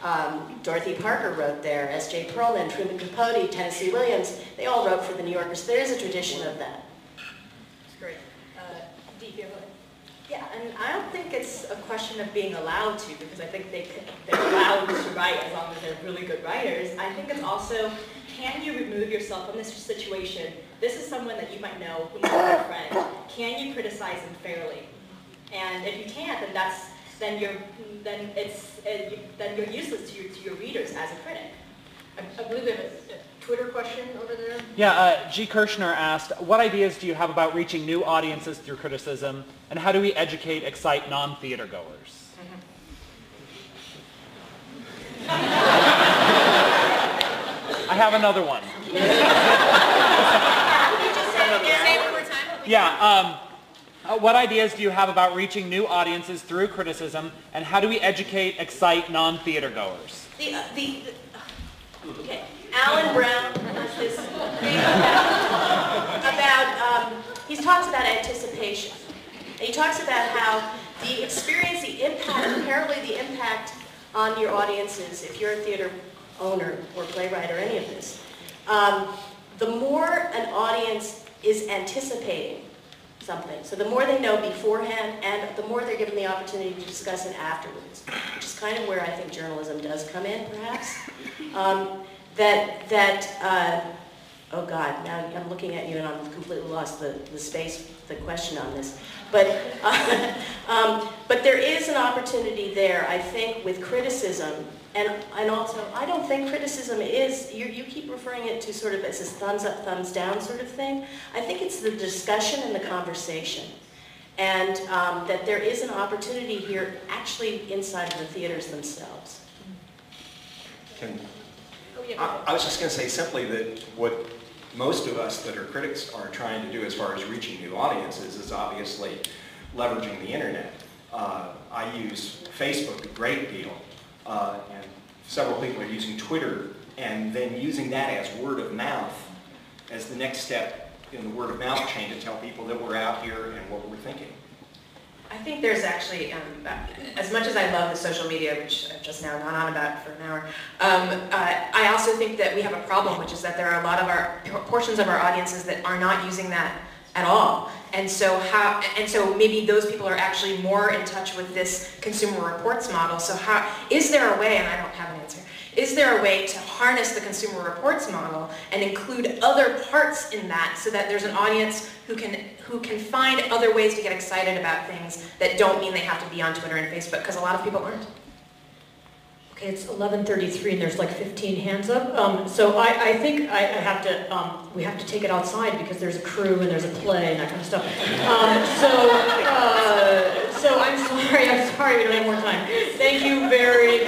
um, Dorothy Parker wrote there, S.J. Perelman, Truman Capote, Tennessee Williams, they all wrote for the New Yorker, so there is a tradition of that. That's great. Uh, Dee, yeah, and I don't think it's a question of being allowed to, because I think they, they're allowed to write as long as they're really good writers. I think it's also, can you remove yourself from this situation? This is someone that you might know, who might be a friend. Can you criticize them fairly? And if you can't, then that's then you're then it's uh, then you're useless to your to your readers as a critic. I, I believe we have a, a, Twitter question over there. Yeah, uh, G. Kirshner asked, what ideas do you have about reaching new audiences through criticism, and how do we educate, excite non-theater goers? Mm-hmm. I have another one. yeah. Um, uh, what ideas do you have about reaching new audiences through criticism, and how do we educate, excite non-theater goers? The, uh, the, the, okay, Alan Brown has this thing about, um, he talks about anticipation. And he talks about how the experience, the impact, apparently the impact on your audiences, if you're a theater owner or playwright or any of this, um, the more an audience is anticipating something. So the more they know beforehand and the more they're given the opportunity to discuss it afterwards, which is kind of where I think journalism does come in, perhaps. Um, that, that uh, oh God, now I'm looking at you and I'm completely lost the, the space, the question on this. But, uh, um, but there is an opportunity there, I think, with criticism and, and also, I don't think criticism is, you, you keep referring it to sort of as a thumbs up, thumbs down sort of thing. I think it's the discussion and the conversation. And um, that there is an opportunity here actually inside of the theaters themselves. Can, I, I was just going to say simply that what most of us that are critics are trying to do as far as reaching new audiences is obviously leveraging the internet. Uh, I use Facebook a great deal uh, and several people are using Twitter, and then using that as word of mouth as the next step in the word of mouth chain to tell people that we're out here and what we're thinking. I think there's actually, um, as much as I love the social media, which I've just now gone on about for an hour, um, uh, I also think that we have a problem, which is that there are a lot of our portions of our audiences that are not using that at all. And so how, and so maybe those people are actually more in touch with this consumer reports model. So how, is there a way, and I don't have an answer, is there a way to harness the consumer reports model and include other parts in that so that there's an audience who can, who can find other ways to get excited about things that don't mean they have to be on Twitter and Facebook, because a lot of people aren't. Okay, it's 11:33 and there's like 15 hands up. Um, So I, I think I I have to, um, we have to take it outside because there's a crew and there's a play and that kind of stuff. Um, So, uh, so I'm sorry, I'm sorry we don't have more time. Thank you very